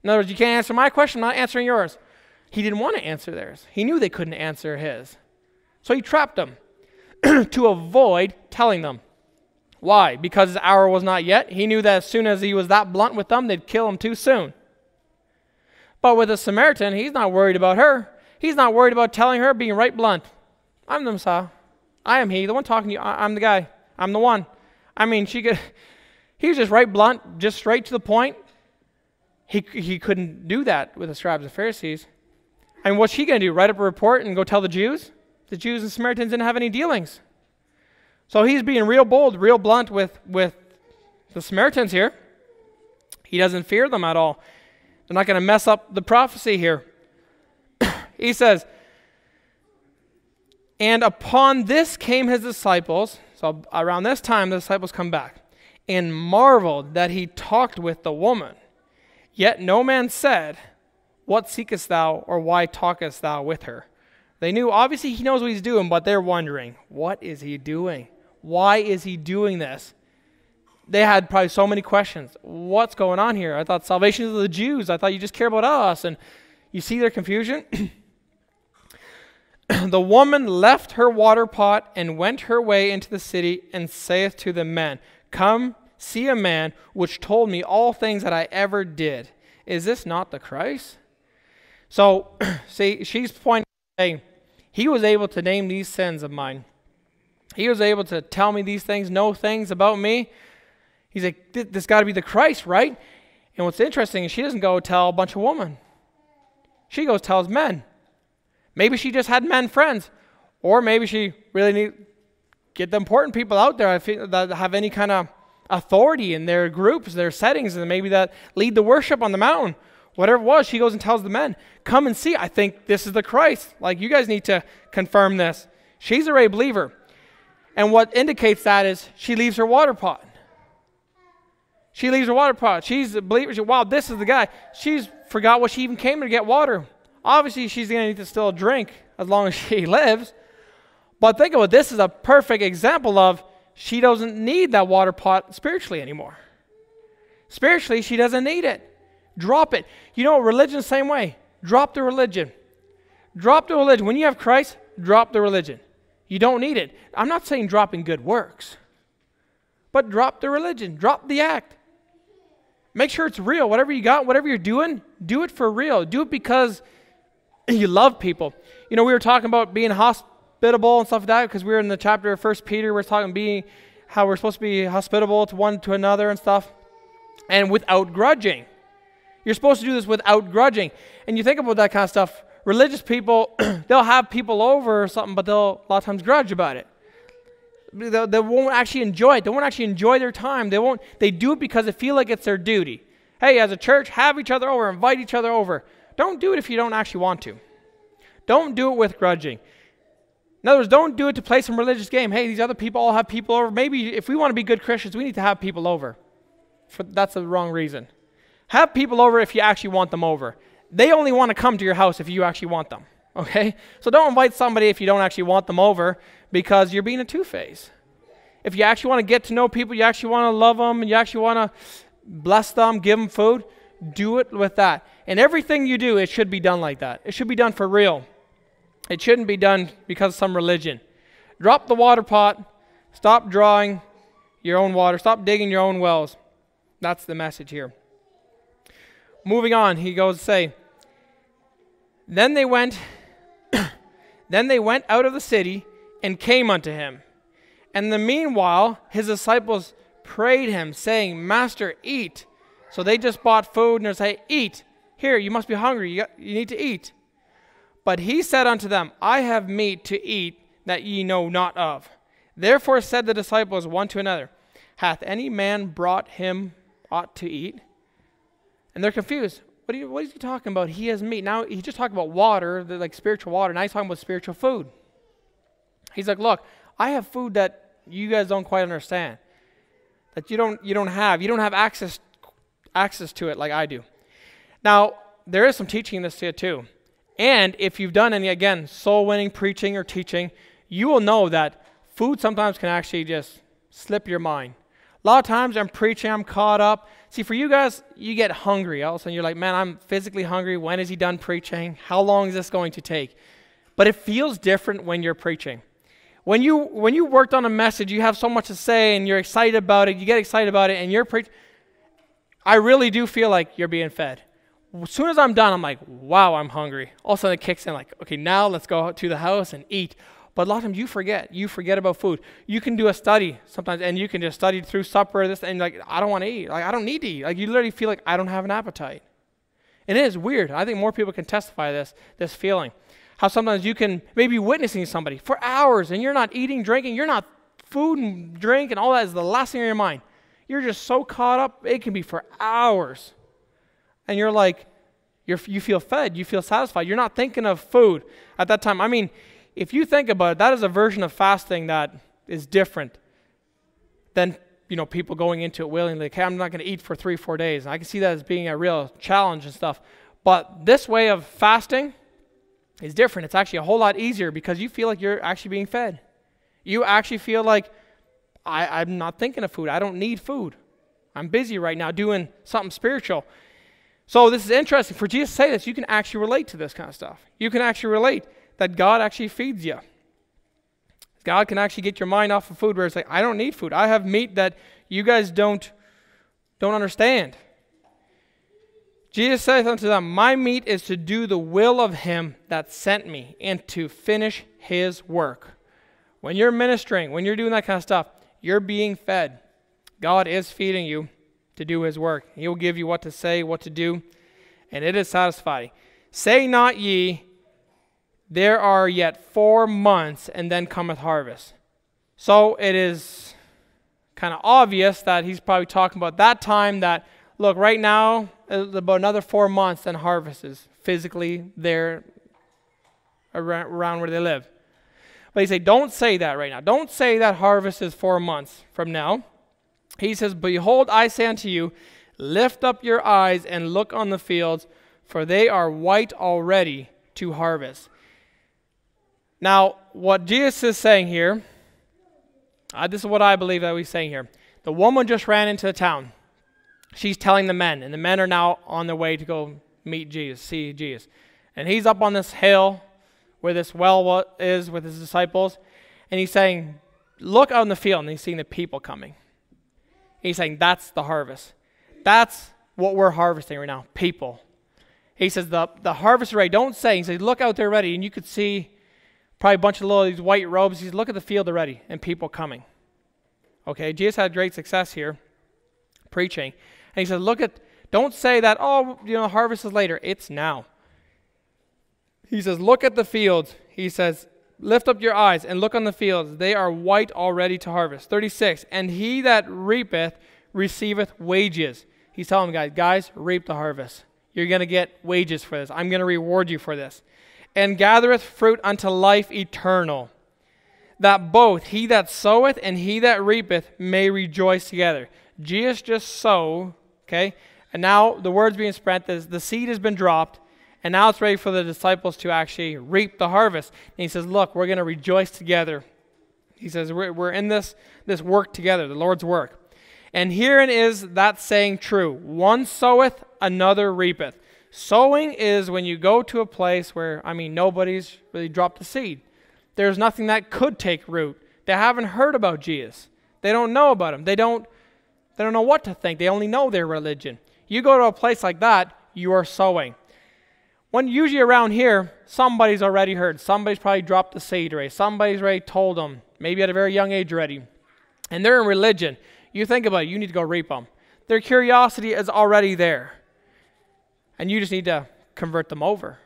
In other words, you can't answer my question, I'm not answering yours. He didn't want to answer theirs. He knew they couldn't answer his. So he trapped them [CLEARS THROAT] to avoid telling them. Why? Because his hour was not yet. He knew that as soon as he was that blunt with them, they'd kill him too soon. But with the Samaritan, he's not worried about her. He's not worried about telling her, being right blunt. I'm the Messiah. I am he, the one talking to you. I, am the guy. I'm the one. I mean, she could. [LAUGHS] He was just right blunt, just straight to the point. He, he couldn't do that with the scribes and Pharisees. I And what's he going to do? Write up a report and go tell the Jews? The Jews and Samaritans didn't have any dealings. So he's being real bold, real blunt with, with the Samaritans here. He doesn't fear them at all. They're not going to mess up the prophecy here. [COUGHS] he says, And upon this came his disciples. So around this time, the disciples come back and marveled that he talked with the woman. Yet no man said, What seekest thou, or why talkest thou with her? They knew, obviously, he knows what he's doing, but they're wondering, What is he doing? Why is he doing this? They had probably so many questions. What's going on here? I thought salvation is of the Jews. I thought you just care about us. And you see their confusion? [CLEARS THROAT] the woman left her water pot and went her way into the city and saith to the men, Come, see a man which told me all things that I ever did. Is this not the Christ? So, [CLEARS THROAT] see, she's pointing, saying, He was able to name these sins of mine. He was able to tell me these things, know things about me. He's like, This got to be the Christ, right? And what's interesting is she doesn't go tell a bunch of women. She goes tells men. Maybe she just had men friends, or maybe she really need, get the important people out there that have any kind of authority in their groups, their settings, and maybe that lead the worship on the mountain. Whatever it was, she goes and tells the men, Come and see. I think this is the Christ. Like, you guys need to confirm this. She's a believer. And what indicates that is she leaves her water pot. She leaves her water pot. She's a believer. She, wow, this is the guy. She's forgot what she even came to get water. Obviously, she's going to need to still drink as long as [LAUGHS] she lives. But think about it, this is a perfect example of she doesn't need that water pot spiritually anymore. Spiritually, she doesn't need it. Drop it. You know, religion, same way. Drop the religion. Drop the religion. When you have Christ, drop the religion. You don't need it. I'm not saying dropping good works, but drop the religion, drop the act. Make sure it's real. Whatever you got, whatever you're doing, do it for real. Do it because [LAUGHS] you love people. You know, we were talking about being hospitable and stuff like that because we were in the chapter of First Peter. We we're talking being how we're supposed to be hospitable to one to another and stuff, and without grudging. You're supposed to do this without grudging. And you think about that kind of stuff. Religious people, [CLEARS THROAT] they'll have people over or something, but they'll a lot of times grudge about it. They, they won't actually enjoy it. They won't actually enjoy their time. They won't. They do it because they feel like it's their duty. Hey, as a church, have each other over, invite each other over. Don't do it if you don't actually want to. Don't do it with grudging. In other words, don't do it to play some religious game. Hey, these other people all have people over. Maybe if we want to be good Christians, we need to have people over. For, that's the wrong reason. Have people over if you actually want them over. They only want to come to your house if you actually want them. Okay? So don't invite somebody if you don't actually want them over because you're being a two face. If you actually want to get to know people, you actually want to love them, and you actually want to bless them, give them food, do it with that. And everything you do, it should be done like that. It should be done for real. It shouldn't be done because of some religion. Drop the water pot. Stop drawing your own water. Stop digging your own wells. That's the message here. Moving on, he goes to say, Then they went [COUGHS] then they went out of the city and came unto him. And the meanwhile, his disciples prayed him, saying, Master, eat. So they just bought food and they say, Eat. Here, you must be hungry. You, got, you need to eat. But he said unto them, I have meat to eat that ye know not of. Therefore said the disciples one to another, Hath any man brought him aught to eat? And they're confused. What, you, what is he talking about? He has meat. Now he just talked about water, like spiritual water. Now he's talking about spiritual food. He's like, look, I have food that you guys don't quite understand, that you don't you don't have. You don't have access access to it like I do. Now there is some teaching in this here too, and if you've done any again soul winning preaching or teaching, you will know that food sometimes can actually just slip your mind. A lot of times I'm preaching, I'm caught up. See, for you guys, you get hungry. All of a sudden, you're like, man, I'm physically hungry. When is he done preaching? How long is this going to take? But it feels different when you're preaching. When you when you worked on a message, you have so much to say and you're excited about it. You get excited about it, and you're preaching. I really do feel like you're being fed. As soon as I'm done, I'm like, wow, I'm hungry. All of a sudden, it kicks in like, okay, now let's go to the house and eat. But a lot of times you forget. You forget about food. You can do a study sometimes, and you can just study through supper, this, and like, I don't want to eat. Like, I don't need to eat. Like, you literally feel like I don't have an appetite. And it is weird. I think more people can testify this, this feeling. How sometimes you can maybe witnessing somebody for hours, and you're not eating, drinking, you're not food and drink, and all that is the last thing on your mind. You're just so caught up, it can be for hours. And you're like, you're, you feel fed, you feel satisfied. You're not thinking of food at that time. I mean, if you think about it, that is a version of fasting that is different than you know people going into it willingly. Okay, I'm not going to eat for three, four days. And I can see that as being a real challenge and stuff. But this way of fasting is different. It's actually a whole lot easier because you feel like you're actually being fed. You actually feel like I, I'm not thinking of food. I don't need food. I'm busy right now doing something spiritual. So this is interesting. For Jesus to say this, you can actually relate to this kind of stuff. You can actually relate that God actually feeds you. God can actually get your mind off of food where it's like, I don't need food. I have meat that you guys don't, don't understand. Jesus saith unto them, My meat is to do the will of him that sent me and to finish his work. When you're ministering, when you're doing that kind of stuff, you're being fed. God is feeding you to do his work. He will give you what to say, what to do, and it is satisfying. Say not ye, there are yet four months, and then cometh harvest. So it is kind of obvious that he's probably talking about that time that, look, right now, uh, about another four months, and harvest is physically there around where they live. But he said, don't say that right now. Don't say that harvest is four months from now. He says, Behold, I say unto you, lift up your eyes and look on the fields, for they are white already to harvest. Now, what Jesus is saying here, uh, this is what I believe that he's saying here. The woman just ran into the town. She's telling the men, and the men are now on their way to go meet Jesus, see Jesus. And he's up on this hill where this well is with his disciples, and he's saying, Look out in the field, and he's seeing the people coming. He's saying, That's the harvest. That's what we're harvesting right now people. He says, The, the harvest is ready. Don't say, He says, Look out there ready. And you could see probably a bunch of little these white robes. He says, Look at the field already, and people coming. Okay, Jesus had great success here preaching. And he says, Look at, don't say that, oh, you know, harvest is later. It's now. He says, Look at the fields. He says, Lift up your eyes and look on the fields. They are white already to harvest. 36. And he that reapeth receiveth wages. He's telling guys, guys, reap the harvest. You're going to get wages for this. I'm going to reward you for this. And gathereth fruit unto life eternal, that both he that soweth and he that reapeth may rejoice together. Jesus just sow, okay? And now the word's being spread, the, the seed has been dropped, and now it's ready for the disciples to actually reap the harvest. And he says, Look, we're going to rejoice together. He says, We're, we're in this, this work together, the Lord's work. And herein is that saying true one soweth, another reapeth. Sowing is when you go to a place where, I mean, nobody's really dropped the seed. There's nothing that could take root. They haven't heard about Jesus. They don't know about him. They don't, they don't know what to think. They only know their religion. You go to a place like that, you are sowing. When usually around here, somebody's already heard. Somebody's probably dropped the seed already. Somebody's already told them, maybe at a very young age already. And they're in religion. You think about it, you need to go reap them. Their curiosity is already there. And you just need to convert them over.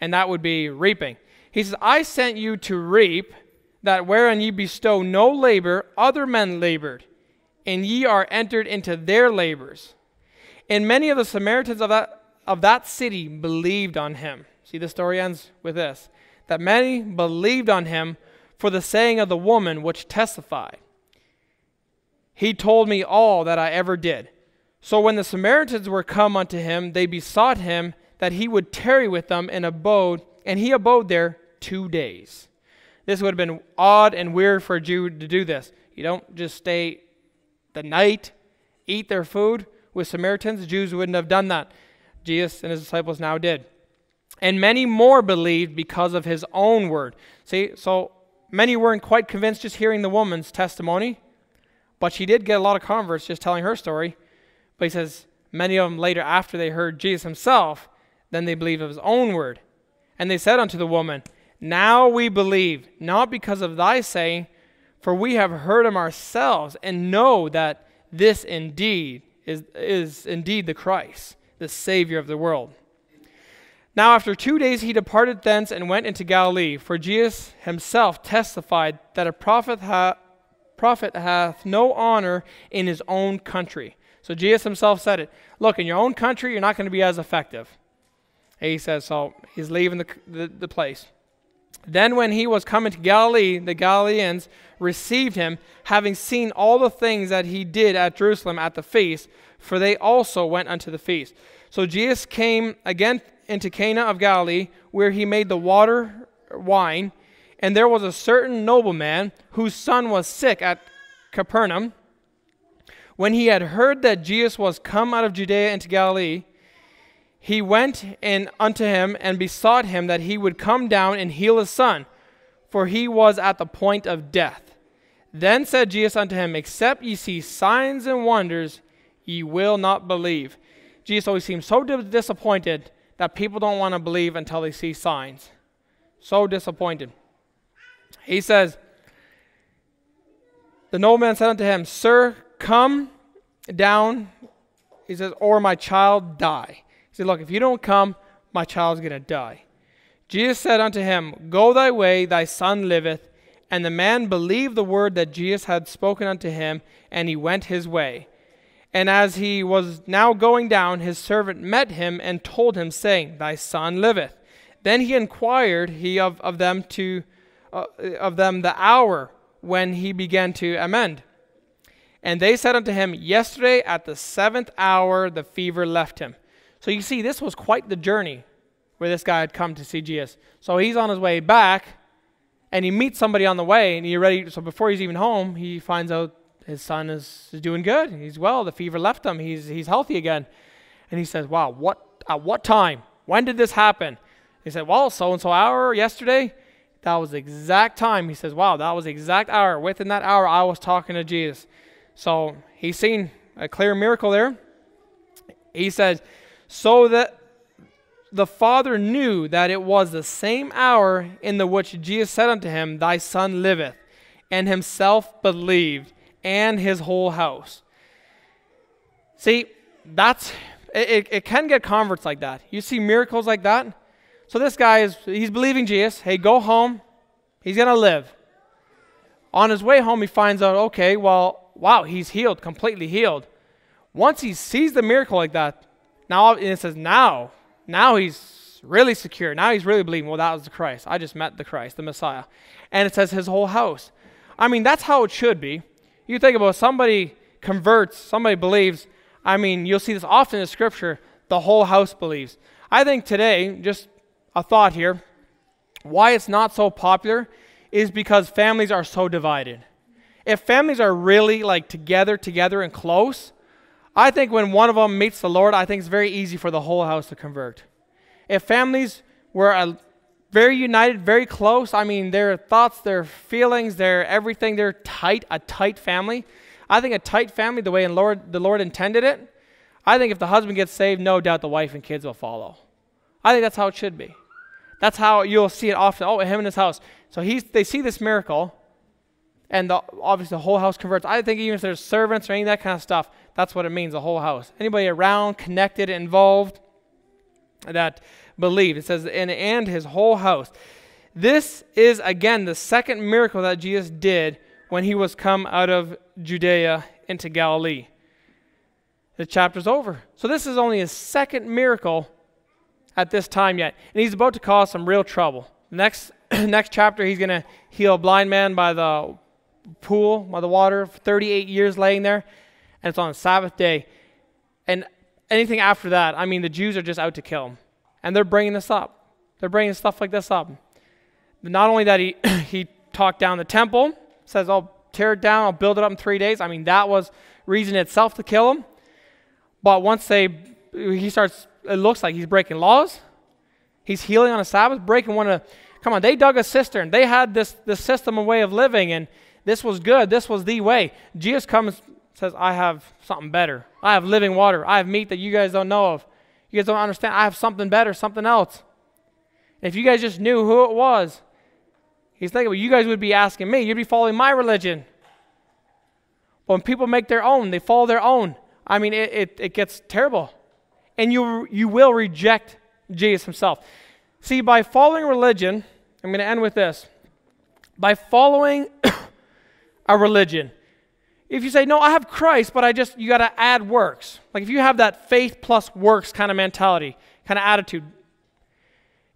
And that would be reaping. He says, I sent you to reap that wherein ye bestow no labor, other men labored, and ye are entered into their labors. And many of the Samaritans of that of that city believed on him. See, the story ends with this that many believed on him for the saying of the woman which testified. He told me all that I ever did. So when the Samaritans were come unto him, they besought him that he would tarry with them and abode, and he abode there two days. This would have been odd and weird for a Jew to do this. You don't just stay the night, eat their food. With Samaritans, Jews wouldn't have done that. Jesus and his disciples now did. And many more believed because of his own word. See, so many weren't quite convinced just hearing the woman's testimony, but she did get a lot of converts just telling her story. But he says, many of them later, after they heard Jesus himself, then they believed of his own word. And they said unto the woman, Now we believe, not because of thy saying, for we have heard him ourselves, and know that this indeed is, is indeed the Christ the Savior of the world. Now, after two days, he departed thence and went into Galilee, for Jesus himself testified that a prophet, ha- prophet hath no honor in his own country. So Jesus himself said it. Look, in your own country, you're not going to be as effective. And he says, so he's leaving the, the, the place. Then, when he was coming to Galilee, the Galileans received him, having seen all the things that he did at Jerusalem at the feast, for they also went unto the feast. So Jesus came again into Cana of Galilee, where he made the water wine. And there was a certain nobleman whose son was sick at Capernaum. When he had heard that Jesus was come out of Judea into Galilee, he went in unto him and besought him that he would come down and heal his son, for he was at the point of death. Then said Jesus unto him, Except ye see signs and wonders, ye will not believe. Jesus always seems so disappointed that people don't want to believe until they see signs. So disappointed. He says, The nobleman said unto him, Sir, come down. He says, Or my child die. He said, Look, if you don't come, my child's going to die. Jesus said unto him, Go thy way, thy son liveth. And the man believed the word that Jesus had spoken unto him, and he went his way. And as he was now going down, his servant met him and told him, saying, Thy son liveth. Then he inquired he of, of them to uh, of them the hour when he began to amend. And they said unto him, Yesterday at the seventh hour the fever left him. So you see, this was quite the journey where this guy had come to see Jesus. So he's on his way back, and he meets somebody on the way, and he's ready. So before he's even home, he finds out his son is, is doing good. He's well. The fever left him. He's, he's healthy again. And he says, Wow, what, at what time? When did this happen? He said, Well, so and so hour yesterday. That was the exact time. He says, Wow, that was the exact hour. Within that hour, I was talking to Jesus. So he's seen a clear miracle there. He says, So that the Father knew that it was the same hour in the which Jesus said unto him, Thy son liveth, and himself believed, and his whole house. See, that's it, it can get converts like that. You see miracles like that. So this guy is he's believing Jesus. Hey, go home. He's gonna live. On his way home, he finds out, okay, well, wow, he's healed, completely healed. Once he sees the miracle like that, now it says now, now he's really secure. Now he's really believing, well, that was the Christ. I just met the Christ, the Messiah. And it says his whole house. I mean, that's how it should be. You think about somebody converts, somebody believes. I mean, you'll see this often in Scripture. The whole house believes. I think today, just a thought here, why it's not so popular is because families are so divided. If families are really like together, together, and close, I think when one of them meets the Lord, I think it's very easy for the whole house to convert. If families were very united, very close. I mean, their thoughts, their feelings, their everything, they're tight, a tight family. I think a tight family, the way Lord, the Lord intended it, I think if the husband gets saved, no doubt the wife and kids will follow. I think that's how it should be. That's how you'll see it often. Oh, him in his house. So he's, they see this miracle, and the, obviously the whole house converts. I think even if there's servants or any of that kind of stuff, that's what it means, the whole house. Anybody around, connected, involved, that believed. It says, and, and his whole house. This is, again, the second miracle that Jesus did when he was come out of Judea into Galilee. The chapter's over. So this is only his second miracle at this time yet. And he's about to cause some real trouble. Next, [CLEARS THROAT] next chapter, he's going to heal a blind man by the pool, by the water, 38 years laying there. And it's on Sabbath day. And anything after that, I mean, the Jews are just out to kill him. And they're bringing this up. They're bringing stuff like this up. Not only that he, [CLEARS THROAT] he talked down the temple, says, I'll tear it down, I'll build it up in three days. I mean, that was reason itself to kill him. But once they, he starts, it looks like he's breaking laws. He's healing on a Sabbath, breaking one of, come on, they dug a cistern. They had this, this system and way of living, and this was good. This was the way. Jesus comes, says, I have something better. I have living water. I have meat that you guys don't know of. You guys don't understand. I have something better, something else. If you guys just knew who it was, he's thinking, well, you guys would be asking me. You'd be following my religion. But when people make their own, they follow their own. I mean, it, it, it gets terrible. And you, you will reject Jesus himself. See, by following religion, I'm going to end with this. By following a religion, if you say, no, I have Christ, but I just, you got to add works. Like if you have that faith plus works kind of mentality, kind of attitude,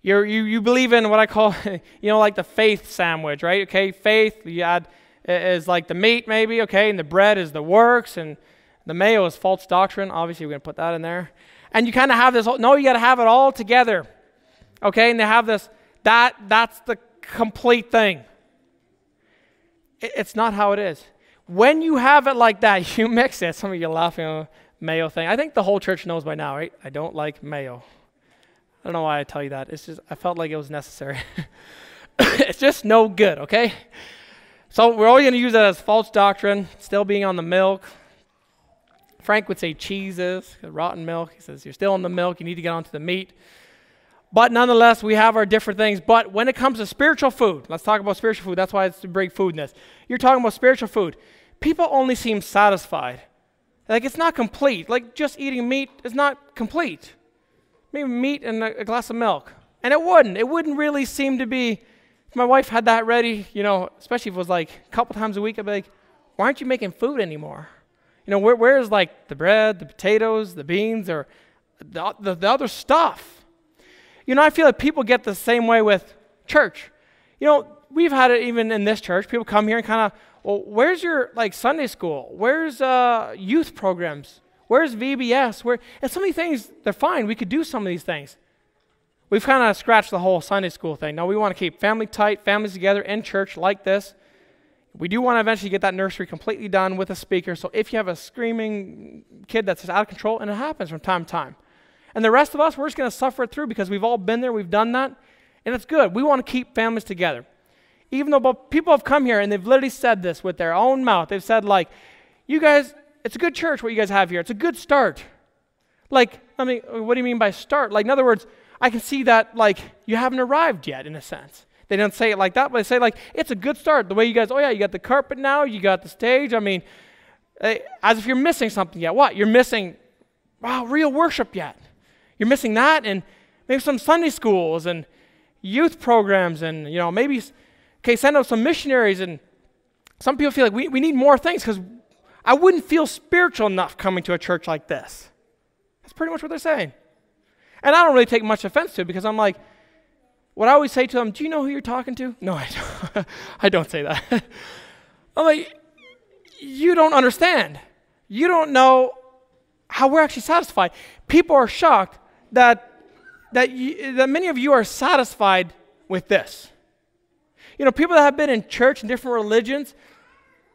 you you, you believe in what I call, [LAUGHS] you know, like the faith sandwich, right? Okay, faith, you add, is like the meat maybe, okay, and the bread is the works, and the mayo is false doctrine. Obviously, we're going to put that in there. And you kind of have this, no, you got to have it all together, okay? And they have this, that, that's the complete thing. It, it's not how it is when you have it like that, [LAUGHS] you mix it. Some of you laughing at mayo thing. I think the whole church knows by now, right? I don't like mayo. I don't know why I tell you that. It's just I felt like it was necessary. [LAUGHS] it's just no good, okay? So we're always going to use that as false doctrine, still being on the milk. Frank would say cheeses, rotten milk. He says you're still on the milk, you need to get onto the meat. But nonetheless, we have our different things. But when it comes to spiritual food, let's talk about spiritual food. That's why it's to bring food in this. You're talking about spiritual food people only seem satisfied. Like it's not complete. Like just eating meat is not complete. Maybe meat and a, a glass of milk. And it wouldn't. It wouldn't really seem to be If my wife had that ready, you know, especially if it was like a couple times a week, I'd be like, why aren't you making food anymore? You know, where, where's like the bread, the potatoes, the beans, or the, the, the other stuff? You know, I feel like people get the same way with church. You know, we've had it even in this church. People come here and kind of, well, where's your like Sunday school? Where's uh, youth programs? Where's VBS? Where and some of these things they're fine. We could do some of these things. We've kind of scratched the whole Sunday school thing. Now we want to keep family tight, families together in church like this. We do want to eventually get that nursery completely done with a speaker. So if you have a screaming kid that's out of control, and it happens from time to time, and the rest of us, we're just going to suffer it through because we've all been there, we've done that, and it's good. We want to keep families together. Even though people have come here and they've literally said this with their own mouth. They've said, like, you guys, it's a good church what you guys have here. It's a good start. Like, I mean, what do you mean by start? Like, in other words, I can see that, like, you haven't arrived yet, in a sense. They don't say it like that, but they say, like, it's a good start. The way you guys, oh, yeah, you got the carpet now, you got the stage. I mean, eh, as if you're missing something yet. What? You're missing, wow, real worship yet. You're missing that and maybe some Sunday schools and youth programs and, you know, maybe, okay, send out some missionaries. And some people feel like we, we need more things because I wouldn't feel spiritual enough coming to a church like this. That's pretty much what they're saying. And I don't really take much offense to it because I'm like, what I always say to them, do you know who you're talking to? No, I don't. [LAUGHS] I don't say that. [LAUGHS] I'm like, you don't understand. You don't know how we're actually satisfied. People are shocked that, that, you, that many of you are satisfied with this. You know, people that have been in church and different religions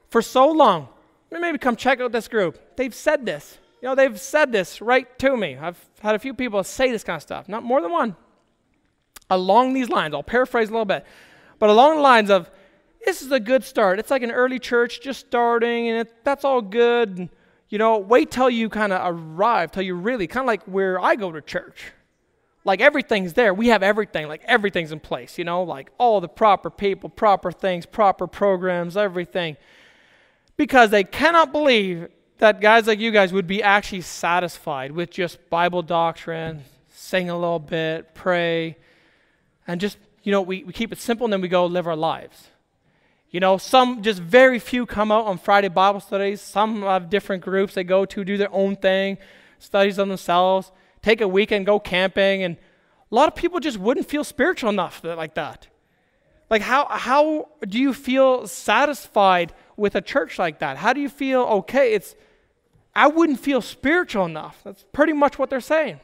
for so long, maybe come check out this group. They've said this. You know, they've said this right to me. I've had a few people say this kind of stuff, not more than one. Along these lines, I'll paraphrase a little bit, but along the lines of, this is a good start. It's like an early church just starting, and it, that's all good. And, you know, wait till you kind of arrive, till you really, kind of like where I go to church. Like everything's there. We have everything, like everything's in place, you know, like all the proper people, proper things, proper programs, everything. Because they cannot believe that guys like you guys would be actually satisfied with just Bible doctrine, sing a little bit, pray, and just, you know, we, we keep it simple and then we go live our lives. You know, some, just very few come out on Friday Bible studies. Some have different groups they go to, do their own thing, studies on themselves, take a weekend, go camping. And a lot of people just wouldn't feel spiritual enough like that. Like, how, how do you feel satisfied with a church like that? How do you feel, okay, it's, I wouldn't feel spiritual enough. That's pretty much what they're saying.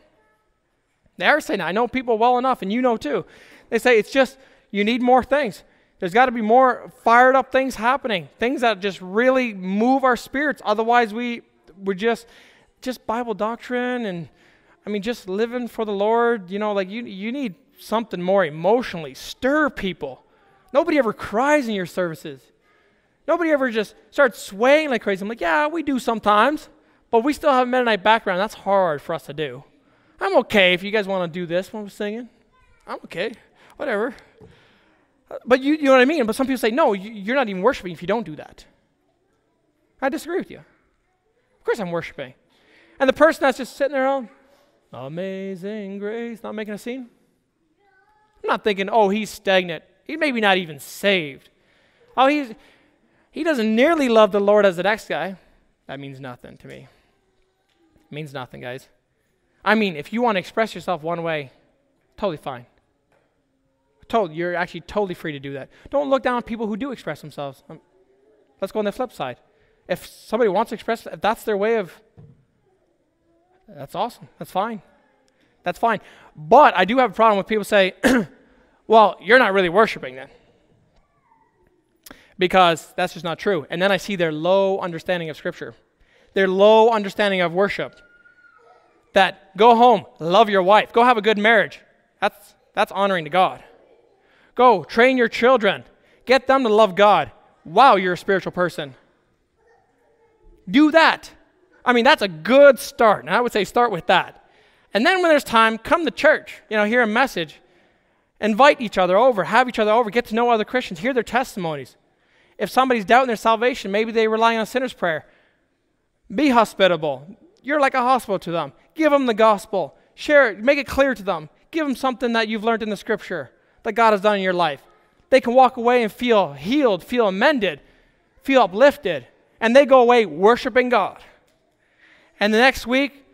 They are saying, I know people well enough, and you know too. They say it's just you need more things. There's got to be more fired up things happening, things that just really move our spirits. Otherwise, we we're just just Bible doctrine and I mean just living for the Lord. You know, like you you need something more emotionally stir people. Nobody ever cries in your services. Nobody ever just starts swaying like crazy. I'm like, yeah, we do sometimes. But we still have a Mennonite background. That's hard for us to do. I'm okay if you guys want to do this when we're singing. I'm okay. Whatever. But you, you know what I mean? But some people say, no, you're not even worshiping if you don't do that. I disagree with you. Of course I'm worshiping. And the person that's just sitting there on, amazing grace, not making a scene. I'm not thinking, oh, he's stagnant. He maybe not even saved. Oh, he's, he doesn't nearly love the Lord as the next guy. That means nothing to me. It means nothing, guys. I mean, if you want to express yourself one way, totally fine. Told you're actually totally free to do that. Don't look down on people who do express themselves. Um, let's go on the flip side. If somebody wants to express, if that's their way of, that's awesome. That's fine. That's fine. But I do have a problem with people say, [CLEARS THROAT] well, you're not really worshiping then because that's just not true. And then I see their low understanding of Scripture, their low understanding of worship. That go home, love your wife, go have a good marriage. That's, that's honoring to God. Go train your children, get them to love God. Wow, you're a spiritual person. Do that. I mean, that's a good start. And I would say start with that. And then when there's time, come to church, you know, hear a message. Invite each other over, have each other over, get to know other Christians, hear their testimonies. If somebody's doubting their salvation, maybe they rely on a sinner's prayer. Be hospitable. You're like a hospital to them. Give them the gospel. Share it. Make it clear to them. Give them something that you've learned in the scripture that God has done in your life. they can walk away and feel healed, feel amended, feel uplifted, and they go away worshiping God. And the next week,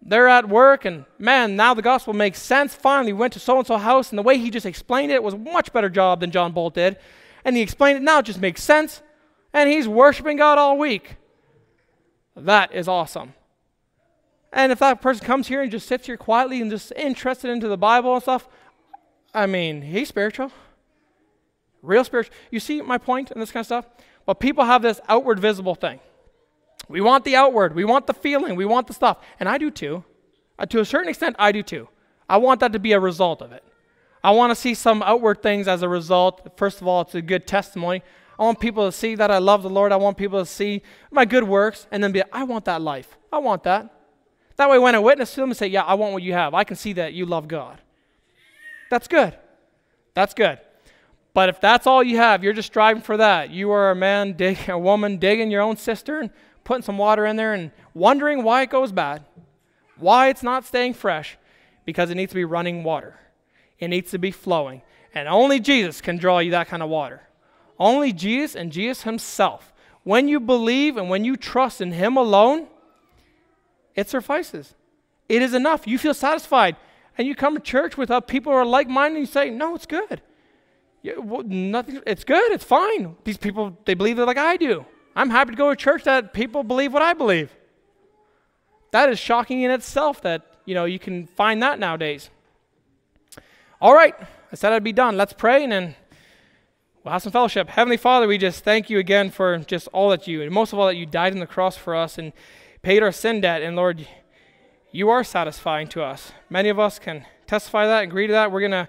they're at work, and man, now the gospel makes sense. Finally, we went to so and so house, and the way he just explained it was a much better job than John Bolt did. And he explained it now, it just makes sense. And he's worshiping God all week. That is awesome. And if that person comes here and just sits here quietly and just interested into the Bible and stuff, I mean, he's spiritual. Real spiritual. You see my point and this kind of stuff? But people have this outward visible thing. We want the outward, we want the feeling, we want the stuff. And I do too. Uh, to a certain extent, I do too. I want that to be a result of it. I want to see some outward things as a result. First of all, it's a good testimony. I want people to see that I love the Lord. I want people to see my good works and then be, I want that life. I want that. That way, when I witness to them and say, Yeah, I want what you have, I can see that you love God. That's good. That's good. But if that's all you have, you're just striving for that. You are a man, dig, a woman digging your own cistern, putting some water in there, and wondering why it goes bad, why it's not staying fresh, because it needs to be running water. It needs to be flowing. And only Jesus can draw you that kind of water. Only Jesus and Jesus Himself. When you believe and when you trust in Him alone, it suffices. It is enough. You feel satisfied. And you come to church with other people who are like minded and you say, No, it's good. Yeah, well, nothing, it's good. It's fine. These people, they believe it like I do. I'm happy to go to church that people believe what I believe. That is shocking in itself that, you know, you can find that nowadays. All right, I said I'd be done. Let's pray and then we'll have some fellowship. Heavenly Father, we just thank you again for just all that you, and most of all that you died on the cross for us and paid our sin debt. And Lord, you are satisfying to us. Many of us can testify that, agree to that. We're going to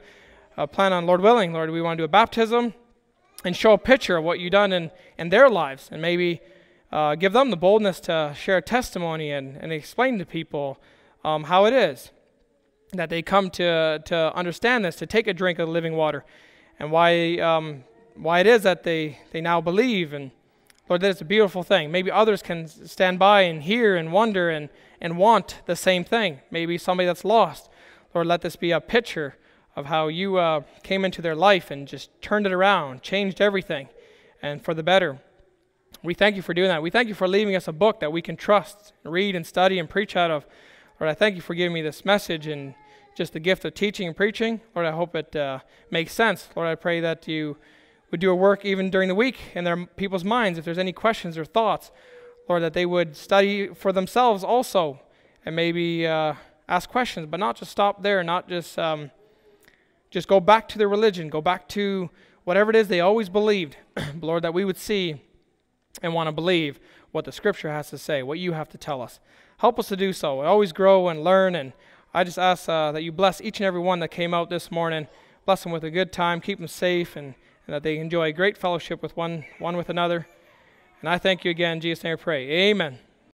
uh, plan on, Lord willing, Lord, we want to do a baptism and show a picture of what you've done in, in their lives and maybe uh, give them the boldness to share testimony and, and explain to people um, how it is that they come to, to understand this, to take a drink of living water, and why, um, why it is that they, they now believe. And Lord, that is a beautiful thing. Maybe others can stand by and hear and wonder and, and want the same thing. Maybe somebody that's lost. Lord, let this be a picture of how you uh, came into their life and just turned it around, changed everything, and for the better. We thank you for doing that. We thank you for leaving us a book that we can trust, read, and study and preach out of. Lord, I thank you for giving me this message and just the gift of teaching and preaching. Lord, I hope it uh, makes sense. Lord, I pray that you would do a work even during the week in their people's minds. If there's any questions or thoughts, Lord, that they would study for themselves also and maybe uh, ask questions, but not just stop there, not just. Um, just go back to their religion, go back to whatever it is they always believed. [CLEARS THROAT] Lord, that we would see and want to believe what the Scripture has to say, what you have to tell us. Help us to do so. We always grow and learn. And I just ask uh, that you bless each and every one that came out this morning. Bless them with a good time, keep them safe, and, and that they enjoy great fellowship with one, one with another. And I thank you again. In Jesus' name I pray. Amen.